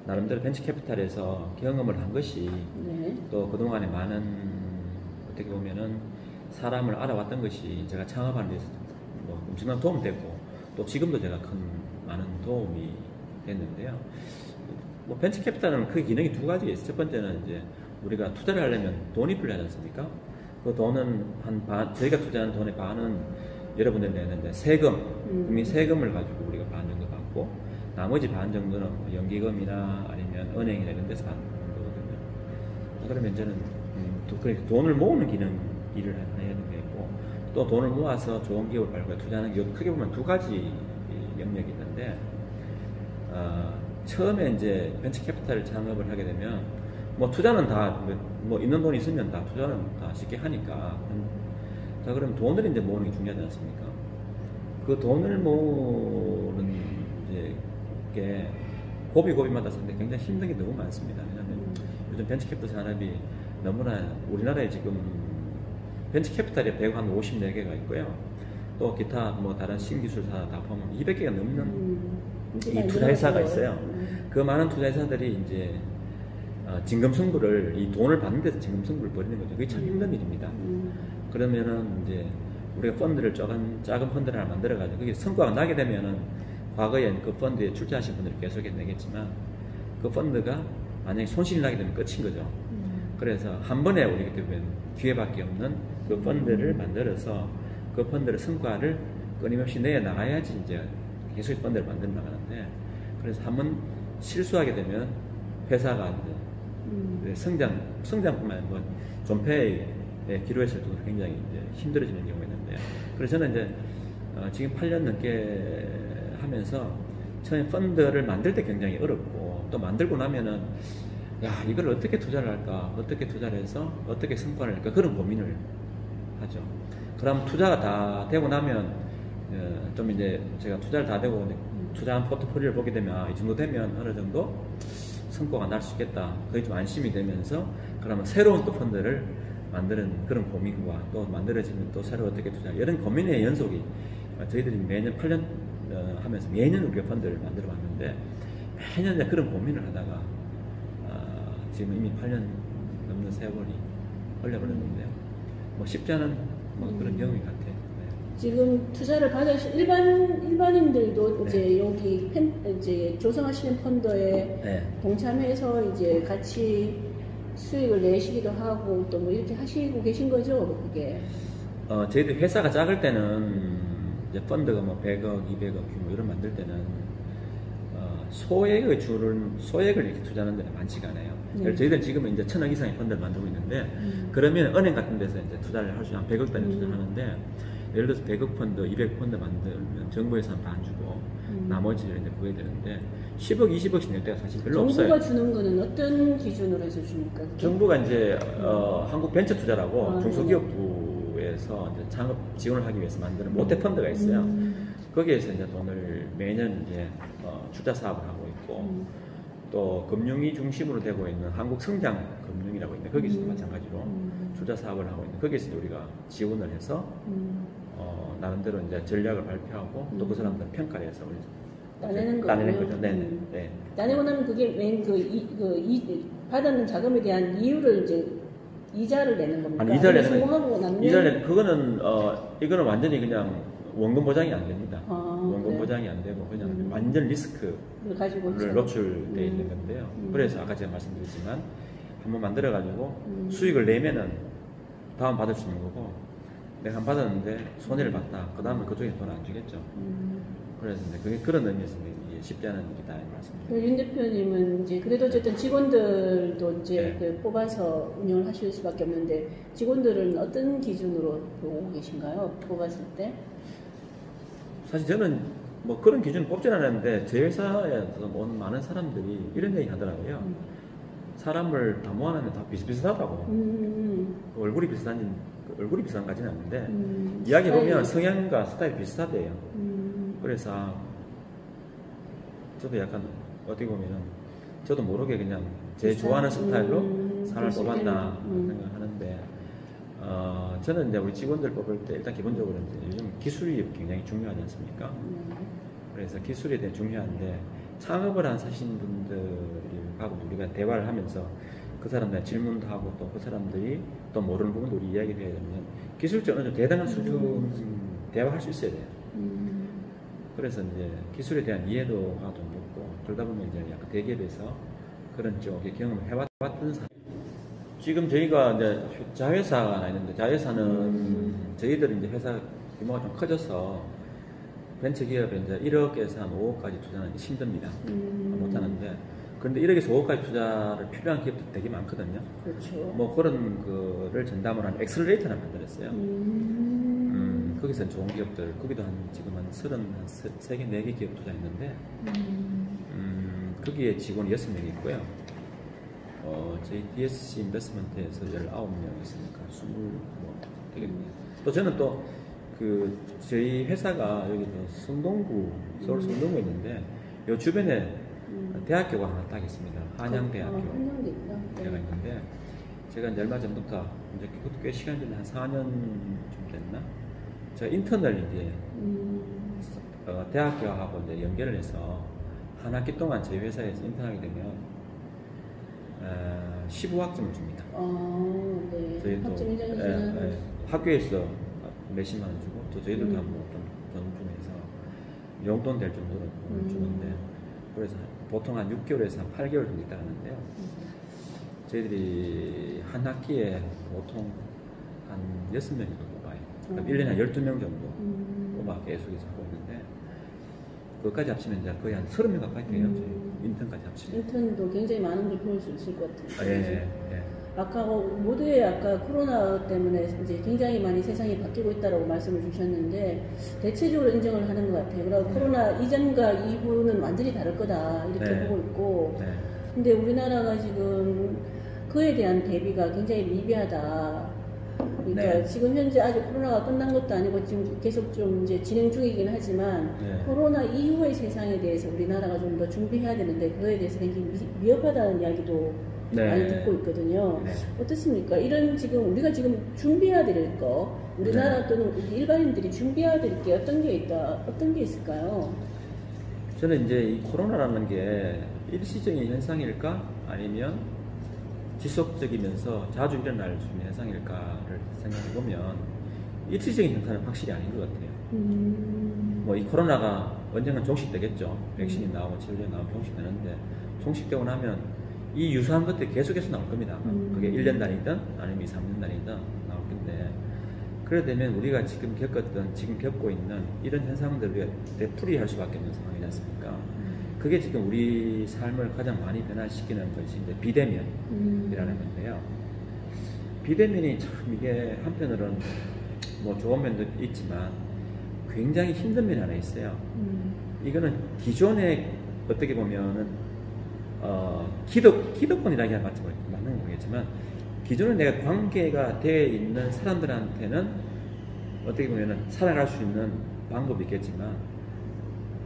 나름대로 벤처 캐피탈에서 경험을 한 것이 네. 또 그동안에 많은 어떻게 보면은 사람을 알아왔던 것이 제가 창업하는 데 있어서 뭐 엄청난 도움이 됐고 또 지금도 제가 큰 많은 도움이 됐는데요. 뭐 벤처 캐피탈은 그 기능이 두 가지가 있어요. 첫 번째는 이제 우리가 투자를 하려면 돈이 필요하지 않습니까? 그 돈은 한 반, 저희가 투자한 돈의 반은 여러분들이 내는데 세금, 음. 국민 세금을 가지고 우리가 반 정도 받고 나머지 반 정도는 뭐 연기금이나 아니면 은행이나 이런 데서 받는 거거든요. 그러면 저는 음, 또 그렇게 돈을 모으는 기능 일을 해야 있고 또 돈을 모아서 좋은 기업을 발굴해 투자하는 게 크게 보면 두 가지 이 영역이 있는데 어, 처음에 이제 벤처 캐피탈 창업을 하게 되면 뭐 투자는 다뭐 있는 돈이 있으면 다 투자는 다 쉽게 하니까 음, 자 그럼 돈을 이제 모으는 게 중요하지 않습니까? 그 돈을 모으는 이제 게 고비 고비마다 상당히 굉장히 힘든 게 너무 많습니다. 왜냐하면 요즘 벤처 캐피탈 산업이 너무나 우리나라에 지금 벤처 캐피탈이 154개가 있고요. 또 기타 뭐 다른 신기술사 다 포함하면 200개가 넘는 음, 이 투자회사가. 있어요. 음. 그 많은 투자회사들이 이제 어, 진검승부를 이 돈을 받는 데서 진검승부를 벌이는 거죠. 그게 참 힘든 일입니다. 음. 그러면은 이제 우리가 펀드를 작은 작은 펀드를 하나 만들어 가지고 그게 성과가 나게 되면은 과거에 그 펀드에 출자하신 분들이 계속 내겠지만 그 펀드가 만약에 손실이 나게 되면 끝인 거죠. 음. 그래서 한 번에 우리 그때 보면 기회밖에 없는 그 펀드를 만들어서 그 펀드의 성과를 끊임없이 내어 나가야지 이제 계속 펀드를 만들어 나가는데 그래서 한 번 실수하게 되면 회사가 이제 음. 성장 성장뿐만 아니라 뭐 존폐의 기로에서도 굉장히 이제 힘들어지는 경우가 있는데 그래서 저는 이제 어, 지금 8년 넘게 하면서 처음에 펀드를 만들 때 굉장히 어렵고 또 만들고 나면은 야 이걸 어떻게 투자를 할까 어떻게 투자를 해서 어떻게 성과를 낼까 그런 고민을 하죠. 그럼 투자가 다 되고 나면 어, 좀 이제 제가 투자를 다 되고 투자한 포트폴리오를 보게 되면 아, 이 정도 되면 어느 정도 성과가 날 수 있겠다. 그게 좀 안심이 되면서 그러면 새로운 또 펀드를 만드는 그런 고민과 또 만들어지면 또 새로 어떻게 투자 이런 고민의 연속이 어, 저희들이 매년 8년 어, 하면서 매년 우리가 펀드를 만들어 왔는데 매년 그런 고민을 하다가 어, 지금 이미 8년 넘는 세월이 흘려버렸는데요. 뭐 쉽지 않은 뭐 그런 음. 경험이 같아요. 네. 지금 투자를 받으신 일반 일반인들도 네. 이제 여기 펜, 이제 조성하시는 펀드에 네. 동참해서 이제 같이 수익을 내시기도 하고 또 뭐 이렇게 하시고 계신 거죠, 그게. 어, 저희들 회사가 작을 때는 이제 펀드가 뭐 100억, 200억 규모 이런 만들 때는 어, 소액의 줄은 소액을 이렇게 투자하는 데는 많지가 않아요. 네. 저희들 지금은 이제 천억 이상의 펀드를 만들고 있는데 음. 그러면 은행 같은 데서 이제 투자를 할 수 있는 100억 단위 음. 투자를 하는데 예를 들어서 100억 펀드, 200 펀드 만들면 정부에서 한 반 주고 음. 나머지를 이제 구해야 되는데 10억, 20억씩 낼 때가 사실 별로 정부가 없어요. 주는 거는 어떤 기준으로 해서 줍니까? 그게? 정부가 이제 어, 한국 벤처 투자라고 아, 중소기업부 에서 이제 창업 지원을 하기 위해서 만드는 모태 펀드가 있어요. 음. 거기에서 이제 돈을 매년 이제 어, 투자 사업을 하고 있고 음. 또 금융이 중심으로 되고 있는 한국 성장 금융이라고 있는데 거기서도 음. 마찬가지로 음. 투자 사업을 하고 있는 거기서 이제 우리가 지원을 해서 음. 어, 나름대로 이제 전략을 발표하고 또그 음. 사람들 평가를 해서 우리 따내는 따내는. 거죠. 네, 네, 음. 네. 따내고 나면 그게 맨그 이, 그 이, 받는 자금에 대한 이유를 이제 이자를 내는 겁니까? 아니, 이자를 내는 성공하고 나면 이전에 그거는 어 이거는 완전히 그냥 원금 보장이 안 됩니다. 아, 원금 그래요? 보장이 안 되고 그냥 음. 완전 리스크를. 노출돼 음. 있는 건데요. 음. 그래서 아까 제가 말씀드렸지만 한번 만들어 가지고 음. 수익을 내면은 다음 받을 수 있는 거고 내가 한 받았는데 손해를 봤다. 그 다음에 그쪽에 돈 안 주겠죠. 음. 그래서 그게 그런 이게 쉽지 않은 일이다 이 말씀입니다. 그윤 대표님은 이제 그래도 어쨌든 직원들도 이제 네. 그 뽑아서 운영을 하실 수밖에 없는데 직원들은 어떤 기준으로 보고 계신가요? 뽑았을 때? 사실 저는 뭐 그런 기준 뽑지는 않았는데 제 회사에서 온 많은 사람들이 이런 얘기 하더라고요. 음. 사람을 다 모아놨는데 다 비슷비슷하다고. 음. 얼굴이 비슷한 그 얼굴이 비슷한 까지는 않는데 음. 이야기 스타일이- 보면 성향과 스타일 비슷하대요. 음. 그래서 저도 약간 어떻게 보면 저도 모르게 그냥 제 비슷한? 좋아하는 스타일로 음, 사람을 뽑았나. 음. 생각하는데 어, 저는 이제 우리 직원들 뽑을 때 일단 기본적으로 이제 요즘 기술이 굉장히 중요하지 않습니까? 음. 그래서 기술에 대해 중요한데 창업을 한 사신 분들하고 우리가 대화를 하면서 그 사람들 질문도 하고 또 그 사람들이 또 모르는 부분도 우리 이야기를 해야 되면 기술적으로 좀 대단한 수준 대화할 수 있어야 돼요. 음. 그래서 이제 기술에 대한 이해도가 좀 그러다 보면 이제 약간 대기업에서 그런 쪽의 경험을 해왔던 사람. 지금 저희가 이제 자회사가 하나 있는데 자회사는 음. 저희들이 이제 회사 규모가 좀 커져서 벤처 기업에 이제 1억에서 한 5억까지 투자하는 게 힘듭니다. 음. 못하는데 그런데 1억에서 5억까지 투자를 필요한 기업도 되게 많거든요. 그렇죠. 뭐 그런 거를 전담을 한 accelerator를 만들었어요. 음. 음, 거기서 좋은 기업들, 거기도 한 지금 한 서른 한 세, 세 개, 네개 기업 투자했는데, 음. 음, 거기에 직원이 여섯 명 있고요. 어, 저희 DSC 인베스트먼트에서 19명 있으니까 20, 뭐, 되겠네요. 또 저는 또, 그, 저희 회사가 여기 또 성동구, 서울 음. 성동구에 있는데, 요 주변에 음. 대학교가 하나 딱 있습니다. 한양대학교. 어, 한양대 있다. 대가 있는데 제가 이제 얼마 전부터 이제 그것도 꽤 시간 전에 한 4년쯤 됐나? 제가 인턴을 이제 음. 어, 대학교하고 이제 연결을 해서 한 학기 동안 저희 회사에서 인턴하게 되면 어, 15학점을 줍니다. 아, 네. 저희도 학점 예, 예, 학교에서 몇십만 원 주고 또 저희들도 음. 한뭐좀돈 주면서 용돈 될 정도로 음. 주는데 그래서 보통 한 6개월에서 한 8개월 정도 있다 하는데요. 저희들이 한 학기에 보통 한 6명 정도. 그럼 음. 1년에 한 12명 정도 음. 뽑아 계속해서 하고 있는데 그것까지 합치면 이제 거의 한 30명 가까이 돼요. 음. 인턴까지 합치면. 인턴도 굉장히 많은 걸 배울 수 있을 것 아, 같아요. 예, 예, 예. 아까 모두의 아까 코로나 때문에 이제 굉장히 많이 세상이 바뀌고 있다라고 말씀을 주셨는데 대체적으로 인정을 하는 것 같아요. 그리고 네. 코로나 이전과 이후는 완전히 다를 거다 이렇게 네. 보고 있고 네. 근데 우리나라가 지금 그에 대한 대비가 굉장히 미비하다. 그러니까 네. 지금 현재 아직 코로나가 끝난 것도 아니고 지금 계속 좀 이제 진행 중이긴 하지만 네. 코로나 이후의 세상에 대해서 우리나라가 좀 더 준비해야 되는데 그거에 대해서 굉장히 미- 위협하다는 이야기도 네. 많이 듣고 있거든요. 네. 어떻습니까? 이런 지금 우리가 지금 준비해야 될 거, 우리나라 네. 또는 일반인들이 준비해야 될 게 어떤 게 있다, 어떤 게 있을까요? 저는 이제 이 코로나라는 게 일시적인 현상일까 아니면 지속적이면서 자주 일어날 수 있는 현상일까를 생각해 보면 일시적인 현상은 확실히 아닌 것 같아요. 음, 뭐이 코로나가 언젠간 종식되겠죠. 백신이 나오고 치료제 나오면 종식되는데 종식되고 나면 이 유사한 것들이 계속해서 나올 겁니다. 음. 그게 1년 단위든 아니면 2, 3년 단위든 나올 건데 그래 되면 우리가 지금 겪었던 지금 겪고 있는 이런 현상들을 되풀이할 수밖에 없는 상황이지 않습니까? 그게 지금 우리 삶을 가장 많이 변화시키는 것이 이제 비대면이라는 음, 건데요. 비대면이 참 이게 한편으로는 뭐 좋은 면도 있지만 굉장히 힘든 면이 하나 있어요. 음, 이거는 기존에 어떻게 보면은 어 기득 기득권이라기 하면 맞는 모르겠지만 기존에 내가 관계가 되어 있는 사람들한테는 어떻게 보면은 살아갈 수 있는 방법이 있겠지만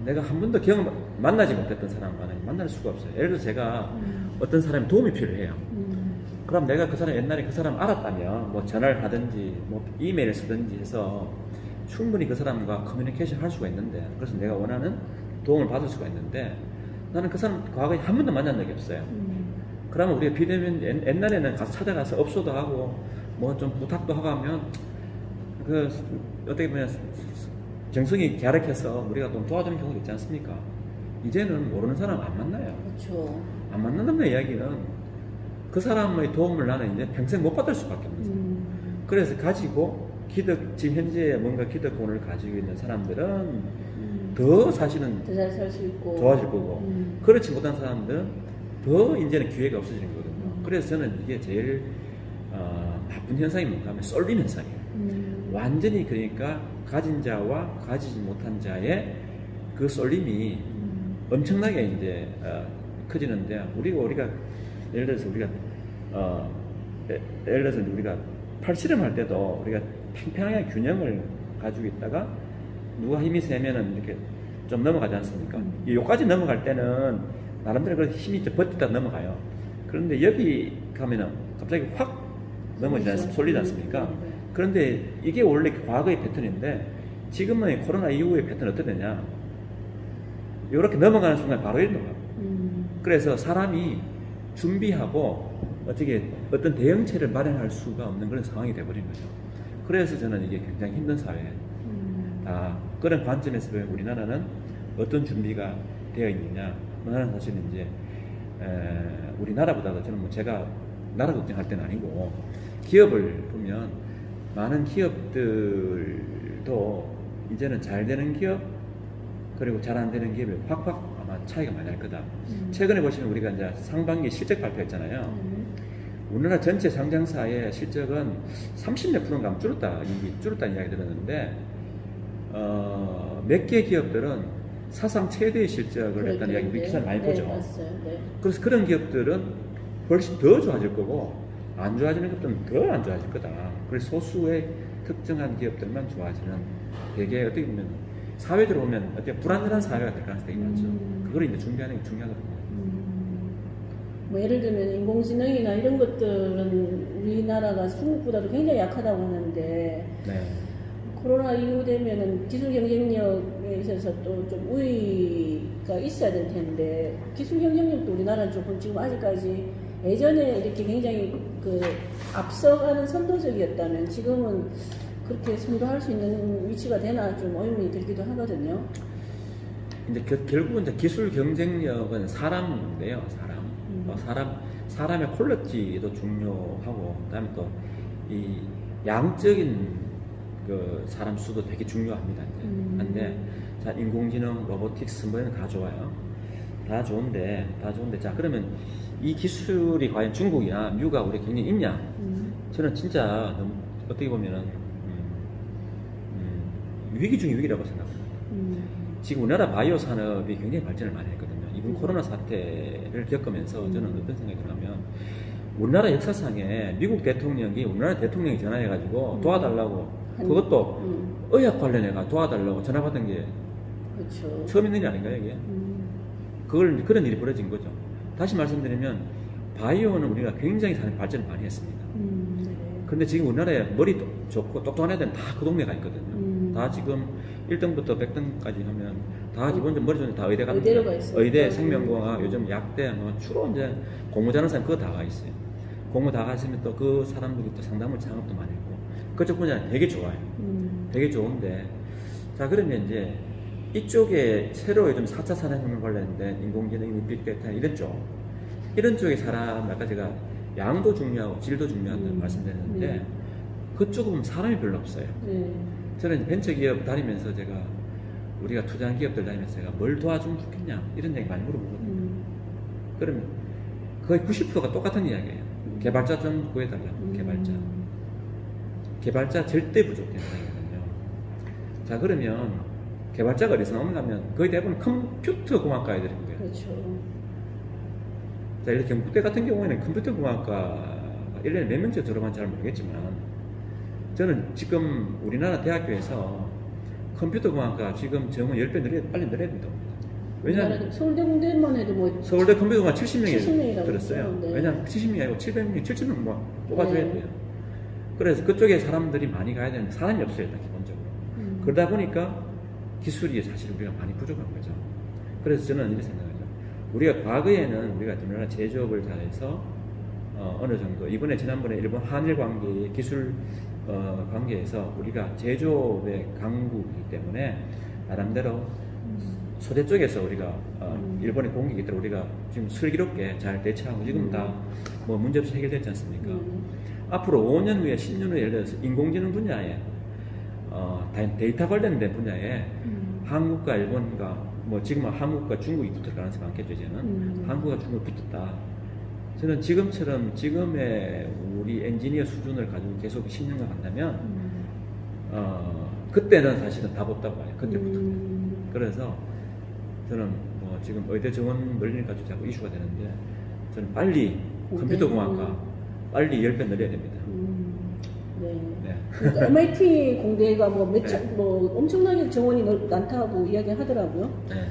내가 한 번도 경험 만나지 못했던 사람과는 만날 수가 없어요. 예를 들어 제가 음, 어떤 사람이 도움이 필요해요. 음, 그럼 내가 그 사람 옛날에 그 사람 알았다면 뭐 전화를 하든지 뭐 이메일을 쓰든지 해서 충분히 그 사람과 커뮤니케이션 할 수가 있는데 그래서 내가 원하는 도움을 받을 수가 있는데 나는 그 사람 과거에 한 번도 만난 적이 없어요. 음, 그러면 우리가 비대면 옛- 옛날에는 가서 찾아가서 업소도 하고 뭐 좀 부탁도 하고 하면 그 어떻게 보면 정성이 갸륵해서 우리가 좀 도와주는 경우도 있지 않습니까? 이제는 모르는 사람 안 만나요. 그렇죠. 안 만난다는 이야기는 그 사람의 도움을 나는 이제 평생 못 받을 수밖에 없는 거예요. 음, 그래서 가지고 기득 지금 현재 뭔가 기득권을 가지고 있는 사람들은 음, 더 사실은 더잘살수 있고 좋아질 거고 음, 그렇지 못한 사람들은 더 이제는 기회가 없어지는 거거든요. 음. 그래서 저는 이게 제일 어, 나쁜 현상이 뭔가 하면 쏠림 현상이에요. 음, 완전히 그러니까 가진 자와 가지지 못한 자의 그 쏠림이 음, 엄청나게 이제 어, 커지는데 우리가 우리가 예를 들어서 우리가 어, 예- 예를 들어서 우리가 팔씨름할 때도 우리가 팽팽하게 균형을 가지고 있다가 누가 힘이 세면은 이렇게 좀 넘어가지 않습니까? 음. 여기까지 넘어갈 때는 나름대로 그 힘이 좀 버티다 넘어가요. 그런데 여기 가면은 갑자기 확 넘어지지 않습니까? 솔리지 않습니까? 음, 네. 그런데 이게 원래 과거의 패턴인데 지금은 코로나 이후의 패턴은 어떻게 되냐? 이렇게 넘어가는 순간 바로 이런 거예요. 음, 그래서 사람이 준비하고 어떻게 어떤 대응체를 마련할 수가 없는 그런 상황이 돼버린 거죠. 그래서 저는 이게 굉장히 힘든 사회. 음, 아, 그런 관점에서 보면 우리나라는 어떤 준비가 되어 있느냐. 나는 사실은 이제, 에, 우리나라보다도 저는 뭐 제가 나라 걱정할 때는 아니고, 기업을 보면 많은 기업들도 이제는 잘 되는 기업, 그리고 잘 안 되는 기업이 확확 아마 차이가 많이 날 거다. 음. 최근에 보시면 우리가 이제 상반기 실적 발표했잖아요. 음, 우리나라 전체 상장사의 실적은 30몇 프로인가 줄었다, 줄었다는 이야기 들었는데, 어, 몇 개 기업들은 사상 최대의 실적을 냈다는 이야기 우리 기사를 많이 네, 보죠. 네. 그래서 그런 기업들은 훨씬 더 좋아질 거고, 안 좋아지는 것들은 더 안 좋아질 거다. 그래서 소수의 특정한 기업들만 좋아지는 되게 어떻게 보면 사회적으로 보면 어떻게 불안전한 사회가 될 가능성이 많죠. 음. 그걸 이제 준비하는 게 중요하거든요. 음, 뭐 예를 들면 인공지능이나 이런 것들은 우리나라가 중국보다도 굉장히 약하다고 하는데 네. 코로나 이후 되면은 기술 경쟁력에 있어서 또 좀 우위가 있어야 될 텐데 기술 경쟁력도 우리나라는 조금 지금 아직까지 예전에 이렇게 굉장히 그 앞서가는 선도적이었다면 지금은 그렇게 선도할 수 있는 위치가 되나 좀 의문이 들기도 하거든요. 이제 겨- 결국은 이제 기술 경쟁력은 사람인데요, 사람. 음. 어, 사람, 사람의 quality도 중요하고, 그 다음에 또, 이 양적인 그 사람 수도 되게 중요합니다. 이제. 음. 근데, 자, 인공지능, robotics, 뭐 이런 거다 좋아요. 다 좋은데 다 좋은데 자 그러면 이 기술이 과연 중국이나 미국가 우리 굉장히 있냐? 음. 저는 진짜 너무 어떻게 보면은 음, 음, 위기 중의 위기라고 생각합니다. 음. 지금 우리나라 바이오 산업이 굉장히 발전을 많이 했거든요. 이번 음. 코로나 사태를 겪으면서 음. 저는 어떤 생각이 드냐면 우리나라 역사상에 미국 대통령이 우리나라 대통령이 전화해가지고 음. 도와달라고 한- 그것도 음. 의학 관련해가 도와달라고 전화 받은 게 그렇죠. 처음 있는 일 아닌가요, 이게? 음. 그걸 그런 일이 벌어진 거죠. 다시 말씀드리면 바이오는 우리가 굉장히 산- 발전을 많이 했습니다. 음. 네. 지금 우리나라에 머리 똑- 좋고 똑똑한 애들은 다 그 동네가 있거든요. 음. 다 지금 1등부터 100등까지 하면 다 기본적으로 머리 좋은 다 의대 가는 의대로. 가 있어요. 의대, 음. 생명공학, 요즘 약대, 뭐 주로 이제 공부 잘하는 사람 그거 다 가 있어요. 공부 다 가시면 또 그 사람들이 또 상담을 창업도 많이 했고 그쪽 분야는 되게 좋아요. 음. 되게 좋은데 자 그러면 이제 이쪽에 새로 요즘 4차 산업혁명 관련된 인공지능, 빅데이터 이런 쪽 이런 쪽의 사람 아까 제가 양도 중요하고 질도 중요하다고 음. 말씀드렸는데 네. 그쪽은 사람이 별로 없어요. 네. 저는 벤처기업 다니면서 제가 우리가 투자한 기업들 다니면서 제가 뭘 도와주면 좋겠냐 이런 얘기 많이 물어보거든요. 음. 그러면 거의 90%가 똑같은 이야기예요. 개발자 좀 구해달라. 음. 개발자. 개발자 절대 상황이거든요. 자 그러면 개발자가 어디서 나오냐면 거의 대부분 컴퓨터 공학과 애들인 거예요. 그렇죠. 자 들어 경북대 같은 경우에는 컴퓨터 공학과 1년에 몇 명째 졸업한지 잘 모르겠지만 저는 지금 우리나라 대학교에서 컴퓨터 공학과 지금 정원 10배 늘려 빨리 늘려야 된다고 봅니다. 왜냐하면 우리나라 서울대 공대만 해도 뭐 서울대 컴퓨터 공학 70명이 70 명이라고 들었어요. 네. 왜냐하면 70명이 아니고 700명, 7,000명 뭐 뽑아줘야 네. 돼요. 그래서 그쪽에 사람들이 많이 가야 되는데 사람이 없어요, 일단 기본적으로. 음. 그러다 보니까 기술이 사실 우리가 많이 부족한 거죠. 그래서 저는 이렇게 생각하죠. 우리가 과거에는 우리가 우리나라 제조업을 잘해서 어, 어느 정도 이번에 지난번에 일본 한일 관계 기술 어, 관계에서 우리가 제조업의 강국이기 때문에 나름대로 소재 쪽에서 우리가 어, 음. 일본의 공격이 있더라 우리가 지금 슬기롭게 잘 대처하고 지금 다 뭐 문제 없이 해결됐지 않습니까? 음. 앞으로 5년 후에 10년 후에 예를 들어서 인공지능 분야에 어, 다- 데이터 관련된 분야에 음. 한국과 일본과 뭐 지금은 한국과 중국이 붙을 가능성이 많겠죠 이제는 음. 한국과 중국이 붙었다 저는 지금처럼 지금의 우리 엔지니어 수준을 가지고 계속 10년간 간다면 음. 어, 그때는 사실은 답 없다고 봐요 그때부터 음. 그래서 저는 뭐 지금 의대 정원 가지고 자꾸 이슈가 되는데 저는 빨리 컴퓨터 공학과 빨리 10배 늘려야 됩니다 음. 네. 네. 그러니까 MIT 공대가 뭐, 몇 네. 천, 뭐 엄청나게 정원이 넓- 많다고 이야기하더라고요. 네.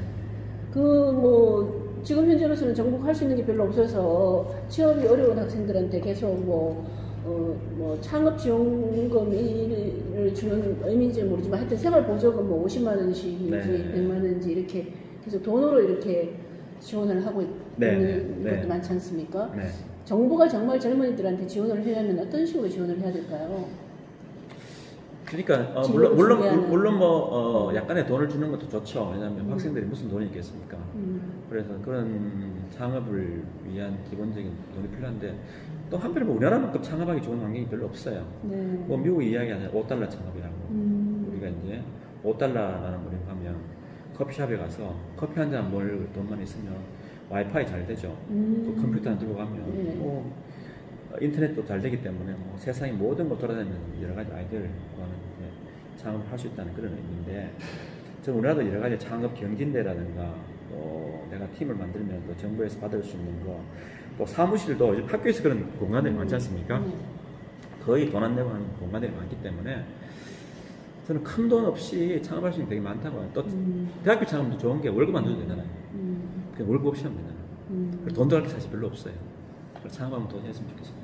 그뭐 지금 현재로서는 정부가 할수 있는 게 별로 없어서 취업이 어려운 학생들한테 계속 뭐, 어, 뭐 창업 지원금을 주는 의미인지 모르지만 하여튼 생활 보조금 뭐 50만 원씩인지 네. 100만 원인지 이렇게 계속 돈으로 이렇게 지원을 하고 네, 있는 네, 네. 것도 많지 않습니까? 네. 정부가 정말 젊은이들한테 지원을 하려면 어떤 식으로 지원을 해야 될까요? 그러니까 어, 물론 물론. 물론 뭐 어, 약간의 돈을 주는 것도 좋죠. 왜냐하면 음. 학생들이 무슨 돈이 있겠습니까? 음, 그래서 그런 창업을 위한 기본적인 돈이 필요한데 또 한편으로 뭐 우리나라만큼 창업하기 좋은 환경이 별로 없어요. 네. 뭐 미국 이야기하는 5달러 창업이라고 음, 우리가 이제 5달러라는 우리 가면 커피숍에 가서 커피 한 잔 먹을 돈만 있으면 와이파이 잘 되죠. 음. 또 컴퓨터 안 들고 가면 네. 뭐 어, 인터넷도 잘 되기 때문에 뭐 세상의 모든 걸 돌아다니는 여러 가지 아이들과는 이제 창업을 할 수 있다는 그런 의미인데 저는 우리나라도 여러 가지 창업 경진대라든가 또 내가 팀을 만들면 또 정부에서 받을 수 있는 거 또 사무실도 학교에서 그런 공간들이 많지 않습니까? 음. 거의 돈 안 내고 하는 공간들이 많기 때문에 저는 큰 돈 없이 창업할 수 있는 게 되게 많다고 봐요. 또 음, 대학교 창업도 좋은 게 월급 안 줘도 되잖아요. 음, 그냥 월급 없이 하면 되잖아요. 음. 그리고 돈 들어갈 게 사실 별로 없어요. 창업하면 돈 했으면 좋겠어요.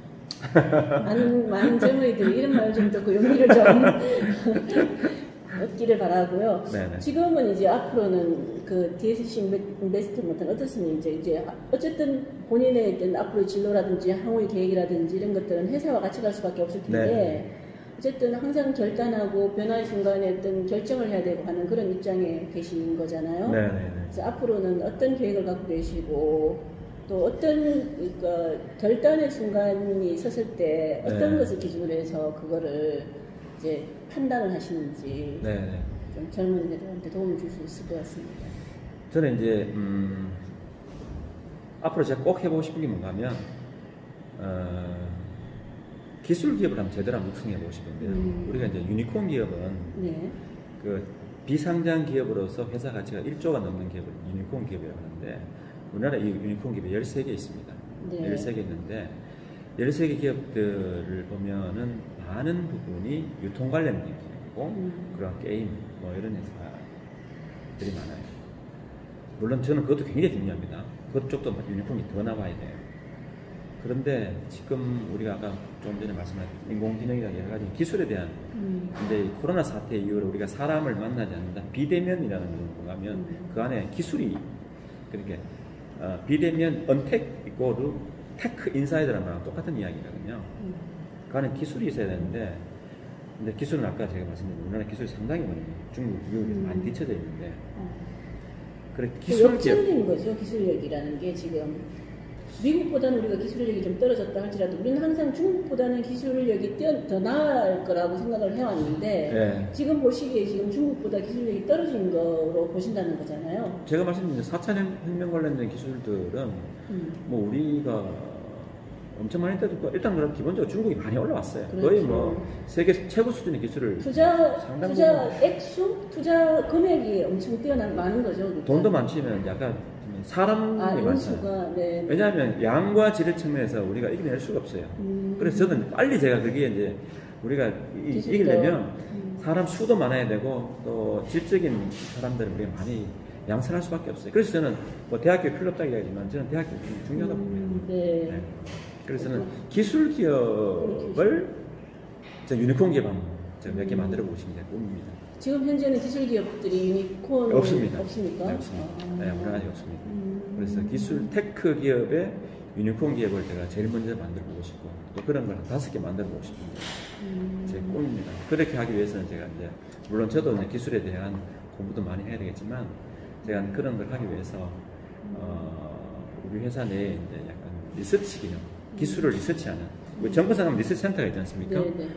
많은 많은 젊은이들이 이런 말을 좀 듣고 용기를 좀 얻기를 바라고요. 네네. 지금은 이제 앞으로는 그 DSC 인베스트먼트 어떻습니까? 이제 이제 어쨌든 본인의 어떤 앞으로 진로라든지 향후의 계획이라든지 이런 것들은 회사와 같이 갈 수밖에 없을 텐데 네. 어쨌든 항상 결단하고 변화의 순간에 어떤 결정을 해야 되고 하는 그런 입장에 계신 거잖아요. 네네네. 그래서 앞으로는 어떤 계획을 갖고 계시고 또 어떤 그러니까 결단의 순간이 있었을 때 어떤 네. 것을 기준으로 해서 그거를 이제 판단을 하시는지 네네. 좀 젊은이들한테 도움을 줄 수 있을 것 같습니다. 저는 이제 음, 앞으로 제가 꼭 해보고 싶은 게 뭔가 하면 어, 기술 기업을 한번 제대로 한번 육성해보고 싶은데요. 음. 우리가 이제 유니콘 기업은 네. 그 비상장 기업으로서 회사 가치가 1조가 넘는 기업을 유니콘 기업이라고 하는데 우리나라에 이 유니콘 기업이 13개 있습니다. 네. 13개 있는데 13개 기업들을 보면은 많은 부분이 유통 관련 기업이고 음. 그런 게임 뭐 이런 회사들이 많아요. 물론 저는 그것도 굉장히 중요합니다. 그쪽도 유니콘이 더 나와야 돼요. 그런데 지금 우리가 아까 좀 전에 말씀하신 인공지능이나 여러 가지 기술에 대한 음. 근데 이 코로나 사태 이후로 우리가 사람을 만나지 않는다 비대면이라는 걸 보면 음. 그 안에 기술이 그렇게 어, 비대면 언택 이꼬르 tech inside라는 거랑 똑같은 이야기거든요. 음. 그 안에 기술이 있어야 되는데 근데 기술은 아까 제가 말씀드린 우리나라 기술이 상당히 많이 중국, 미국에 음. 많이 뒤쳐져 있는데 어. 그래 그 기술 기업 역전된 거죠 기술력이라는 게 지금 미국보다는 우리가 기술력이 좀 떨어졌다 할지라도 우리는 항상 중국보다는 기술력이 뛰어, 더 나을 거라고 생각을 해왔는데 예. 지금 보시기에 지금 중국보다 기술력이 떨어진 거로 보신다는 거잖아요. 제가 말씀드린 4차 혁명 관련된 기술들은 음. 뭐 우리가 엄청 많이 때도 일단 그럼 기본적으로 중국이 많이 올라왔어요. 그렇죠. 거의 뭐 세계 최고 수준의 기술을 투자 상당 투자 액수 투자 금액이 엄청 뛰어난 많은 거죠. 그러니까. 돈도 많지만 약간 사람이 아 많잖아요. 네. 왜냐하면 양과 질의 측면에서 우리가 이겨낼 수가 없어요. 음. 그래서 저는 빨리 제가 그게 이제 우리가 이. 이기려면 음. 사람 수도 많아야 되고 또 질적인 사람들을 우리가 많이 양산할 수밖에 없어요. 그래서 저는 뭐 대학교 필요 없다고 이야기하지만 저는 대학교 좀 중요하다고 봅니다. 음, 네. 네. 그래서 저는 기술 기업을 저 유니콘 기업 몇개 음. 만들어 싶은 게 꿈입니다. 지금 현재는 기술 기업들이 유니콘 없습니다. 없습니까? 네, 없습니다. 아. 네, 아직 없습니다. 음. 그래서 기술 tech 기업의 유니콘 기업을 제가 제일 먼저 만들어 보고 싶고 또 그런 걸한 다섯 개 만들어 보고 싶은 게 음. 제 꿈입니다. 그렇게 하기 위해서는 제가 이제 물론 저도 이제 기술에 대한 공부도 많이 해야 되겠지만 제가 그런 걸 하기 위해서 어, 우리 회사 내에 이제 약간 리서치 기능, 기술을 리서치하는 증권사 하면 리서치 센터가 있지 않습니까? 네, 네.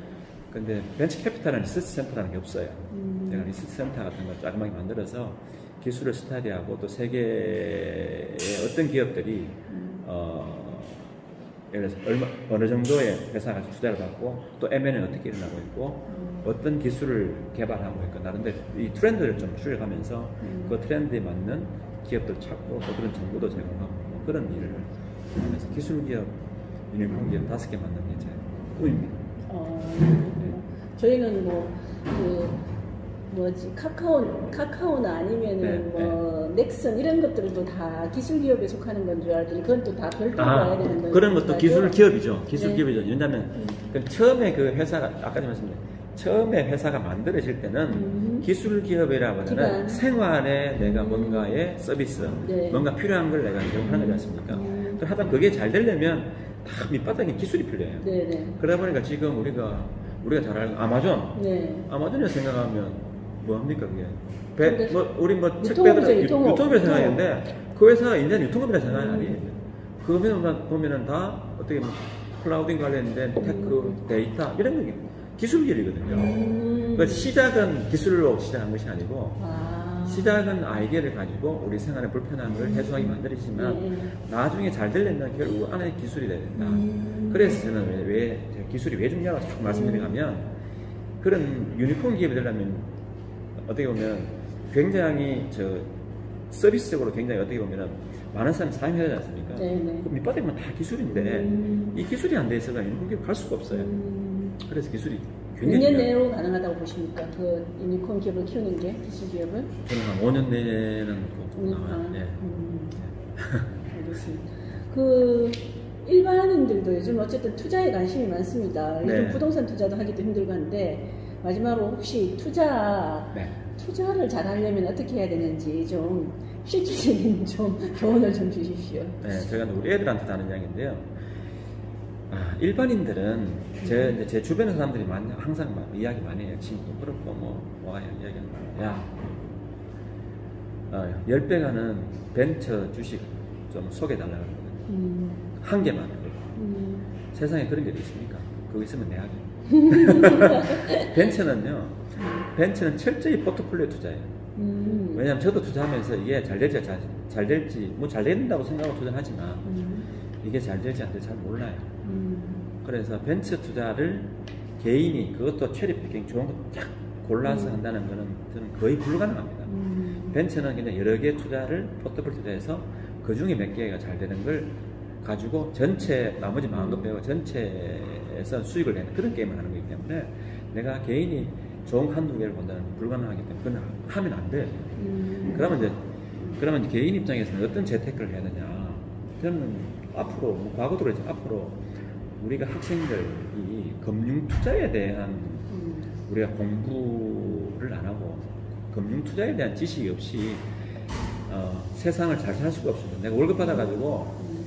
근데 벤처 캐피탈은 리서치 센터라는 게 없어요. 음. 제가 리서치 센터 같은 걸 자그마하게 만들어서 기술을 study하고 또 세계의 어떤 기업들이 음. 어, 예를 들어서 얼마, 어느 정도의 회사가 투자를 받고 또 M&A 어떻게 일어나고 있고 음. 어떤 기술을 개발하고 있고 나름대로 이 트렌드를 좀 추적하면서 음. 그 트렌드에 맞는 기업들 찾고 또 그런 정보도 제공하고 뭐 그런 일을 하면서 기술 기업, 유니콘 기업 다섯 개 만드는 게 제 꿈입니다. 어, 저희는 뭐, 그, 뭐지, 카카오, 카카오나 아니면은 네, 뭐, 넥슨 이런 것들도 다 기술 기업에 속하는 건 줄 알더니 그건 또 다 별도로 아, 봐야 되는 거예요. 그런 것도 기술 기업이죠. 기술 네. 기업이죠. 왜냐하면 그 처음에 그 회사가 아까 말씀드린 처음에 회사가 만들어질 때는 음. 기술. 하는 생활에 내가 음. 뭔가의 서비스, 네. 뭔가 필요한 걸 내가 제공하는 거지 않습니까? 음. 또 하다 그게 잘 되려면 다 밑바닥에 기술이 필요해요. 네네. 그러다 보니까 지금 우리가 우리가 잘 알고 아마존, 네. 아마존을 생각하면 뭐 합니까 그게? 배, 근데 뭐 우리 뭐책 유통업이죠, 배달 유통업. 유통업이라 생각하는데 그 회사가 이제 유통업이라 생각이 아니에요. 그러면 보면은 다 어떻게 보면 클라우딩 관련된 테크, 데이터 이런 게 기술 기업이거든요. 음. 그 시작은 기술로 시작한 것이 아니고 아. 시작은 아이디어를 가지고 우리 생활의 불편함을 해소하게 만들지만 네. 나중에 잘 되려면 결국 안에 기술이 돼야 된다. 음. 그래서 저는 왜, 왜 기술이 왜 중요하다고 자꾸 말씀드리냐면 그런 유니콘 기업이 되려면 어떻게 보면 굉장히 저 서비스적으로 굉장히 어떻게 보면 많은 사람이 사용해야 되지 않습니까? 네네. 그 밑바닥만 다 기술인데 음. 이 기술이 안 돼 있어가 유니콘 기업 갈 수가 없어요. 음. 그래서 기술이 몇 굉장히 년 중요해요. 내로 가능하다고 보십니까? 그 유니콘 기업을 키우는 게 기술 기업을? 저는 한 5년 내에는 꼭 나와요. 예. 음. 알겠습니다. 그 일반인들도 요즘 어쨌든 투자에 관심이 많습니다. 요즘 네. 부동산 투자도 하기도 힘들고 한데 마지막으로 혹시 투자 네. 투자를 잘 하려면 어떻게 해야 되는지 좀 실질적인 좀 조언을 좀 주십시오. 네, 제가 우리 애들한테 하는 이야기인데요. 아, 일반인들은 제, 제 주변의 사람들이 많이, 항상 막 이야기 많이 해요. 친구도 그렇고, 뭐, 와, 이야기하는 거야. 야, 어, 10배 가는 벤처 주식 좀 소개해달라고 하거든요. 음, 한 개만. 음, 세상에 그런 게 있습니까? 그거 있으면 내야죠. 벤처는요, 벤처는 철저히 포트폴리오 투자예요. 음. 왜냐하면 저도 투자하면서 이게 잘 될지 잘, 잘 될지 뭐 잘 된다고 생각하고 투자하지만 음. 이게 잘 될지 안 될지 잘 몰라요. 음. 그래서 벤처 투자를 개인이 그것도 체리 패킹 좋은 거쫙 골라서 음. 한다는 거는 저는 거의 불가능합니다. 음. 벤처는 그냥 여러 개 투자를 포트폴 투자해서 그 중에 몇 개가 잘 되는 걸 가지고 전체 나머지 망한 것 빼고 전체에서 수익을 내는 그런 게임을 하는 거기 때문에 내가 개인이 좋은 거 한두 개를 본다는 건 불가능하기 때문에 그건 하면 안 돼요. 음. 그러면 이제 그러면 개인 입장에서는 어떤 재테크를 해야 되냐? 저는 앞으로 뭐 과거도 그랬지 앞으로 우리가 학생들이 금융 투자에 대한 음. 우리가 공부를 안 하고 금융 투자에 대한 지식이 없이 어, 세상을 잘 살 수가 없어요. 내가 월급 받아가지고 음.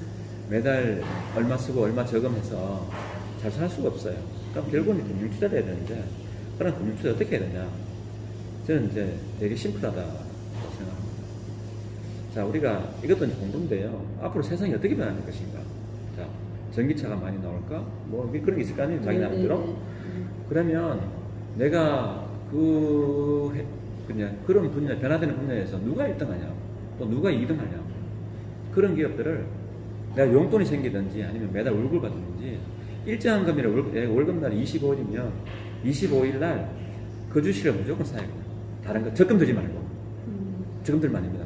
매달 얼마 쓰고 얼마 저금해서 잘 살 수가 없어요. 그럼 결국은 금융 투자를 해야 되는데 그런 금융 투자 어떻게 해야 되냐? 저는 이제 되게 심플하다 생각합니다. 자, 우리가 이것도 이제 공부인데요. 앞으로 세상이 어떻게 변할 것인가? 자, 전기차가 많이 나올까? 뭐 그런 게 있을 거 아니에요, 자기 네, 나름대로. 네, 네. 그러면 내가 그 해- 그냥 그런 분야 변화되는 분야에서 누가 1등하냐 또 누가 2등하냐 그런 기업들을 내가 용돈이 생기든지 아니면 매달 월급을 받든지 일정한 금일에 월, 내가 월급날이 25일이면 25일 날 그 주식을 무조건 사야 돼요 다른 거 적금 들지 말고 음. 적금 들면 됩니다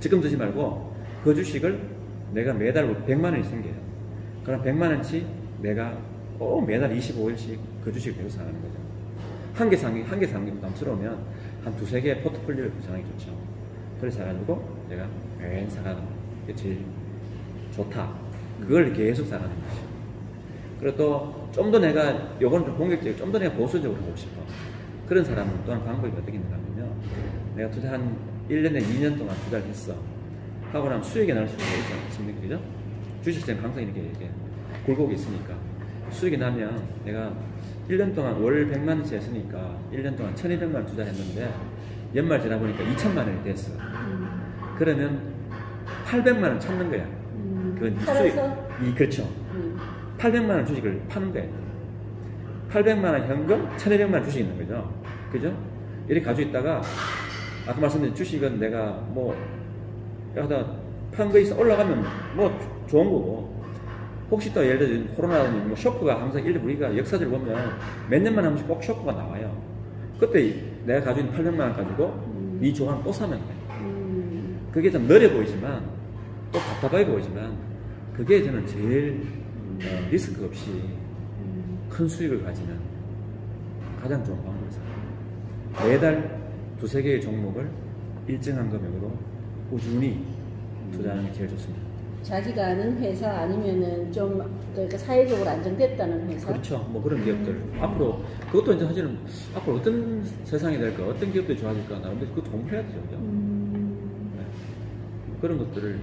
적금 들지 말고 그 주식을 내가 매달 100만 원이 생겨요 그럼 100만 원치 내가 꼭 매달 25일씩 그 주식을 계속 사는 거죠. 한 개 상기, 한개 상기 부담스러우면 한 두세 개 포트폴리오를 구성하기 좋죠. 그래서 사가지고 내가 매일 사가는 게 제일 좋다. 그걸 계속 사가는 거죠. 그리고 또 좀 더 내가, 요건 좀 공격적이고 좀 더 내가 보수적으로 하고 싶어. 그런 사람은 또한 방법이 어떻게 있는가 하면요. 내가 투자 한 1년에 2년 동안 투자를 했어. 하고 나면 수익이 날 수가 있지 않습니까? 그죠? 주식시장 항상 이렇게, 이렇게 굴곡이 있으니까. 수익이 나면 내가 1년 동안 월 100만 원치 했으니까 1년 동안 1200만 원 투자했는데 연말 지나 보니까 2천만 원이 됐어. 음. 그러면 800만 원 찾는 거야. 음. 그건? 수익. 이, 그렇죠. 음. 800만 원 주식을 파는 거예요. 800만 원 현금, 1200만 원 주식이 있는 거죠. 그죠? 이렇게 가지고 있다가 아까 말씀드린 주식은 내가 뭐 하다 판거 있어 올라가면 뭐 좋은 거고 혹시 또 예를 들어 코로나니 뭐 쇼크가 항상 일 우리가 역사를 보면 몇 년만 하면서 꼭 쇼크가 나와요. 그때 내가 가지고 있는 800만 원 가지고 음. 이 조항 또 사면 돼. 음. 그게 좀 느려 보이지만 또 답답해 보이지만 그게 저는 제일 어, 리스크 없이 음. 큰 수익을 가지는 가장 좋은 방법이죠. 매달 두세 개의 종목을 일정한 금액으로 꾸준히 투자하는 게 제일 좋습니다. 자기가 아는 회사 아니면은 좀 그러니까 사회적으로 안정됐다는 회사. 그렇죠. 뭐 그런 기업들. 앞으로, 그것도 이제 사실은 앞으로 어떤 세상이 될까, 어떤 기업들이 좋아질까, 나름대로 그것도 공부해야 되죠. 그죠? 음. 네. 그런 것들을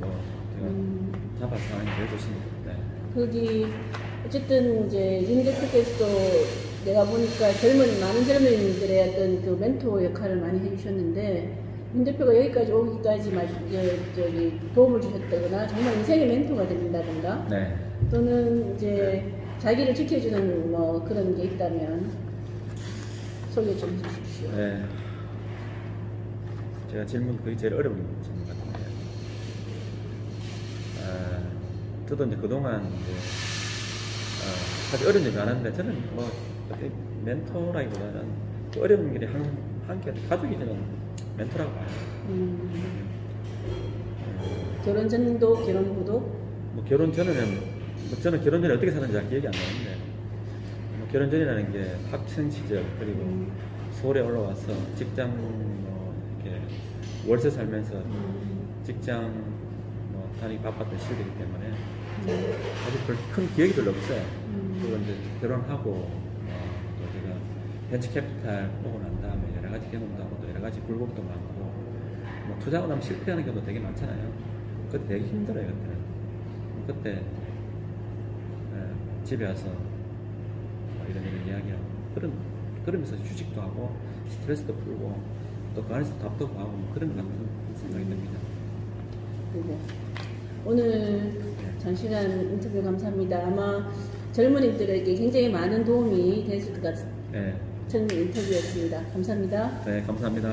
뭐 제가 음. 잡아서 하는 게 제일 좋습니다. 네. 거기 어쨌든 이제 윤 대표께서도 내가 보니까 젊은 많은 젊은이들의 어떤 그 멘토 역할을 많이 해주셨는데 윤 대표가 여기까지 오기까지 마- 저- 저기 도움을 주셨다거나 정말 인생의 멘토가 된다든가 네. 또는 이제 자기를 지켜주는 뭐 그런 게 있다면 소개 좀 해주십시오. 네. 제가 질문 거의 제일 어려운 질문 같은데. 아, 저도 이제 그동안 이제, 아, 사실 어려운 일이 많았는데, 저는 뭐, 멘토라기보다는 그 어려운 일이 한, 한게 가족이 저는 멘토라고 봐요. 음, 결혼 전도 결혼 후도 뭐 결혼 전에는, 뭐 저는 결혼 전에 어떻게 살았는지 잘 기억이 안 나는데, 뭐 결혼 전이라는 게 학생 시절, 그리고 음, 서울에 올라와서 직장 뭐 이렇게 월세 살면서 음, 직장 뭐 다니기 바빴던 시절이기 때문에 음, 별큰 기억이 별로 없어요. 음. 그리고 이제 결혼하고 어, 또 제가 벤처 캐피탈 오고 난 다음에 가지 경험도 하고 또 여러 가지 굴곡도 많고 뭐 투자하고 나면 실패하는 경우도 되게 많잖아요. 그때 되게 힘들어요 그때는. 그때 예, 집에 와서 뭐 이런 이런 이야기하고 그런 그러면서 휴식도 하고 스트레스도 풀고 또 그 안에서 답도 구하고 뭐 그런 것 같은 생각이 듭니다. 그리고 오늘 장시간 인터뷰 감사합니다. 아마 젊은이들에게 굉장히 많은 도움이 됐을 것 같, 예. 정리 인터뷰였습니다. 감사합니다. 네, 감사합니다.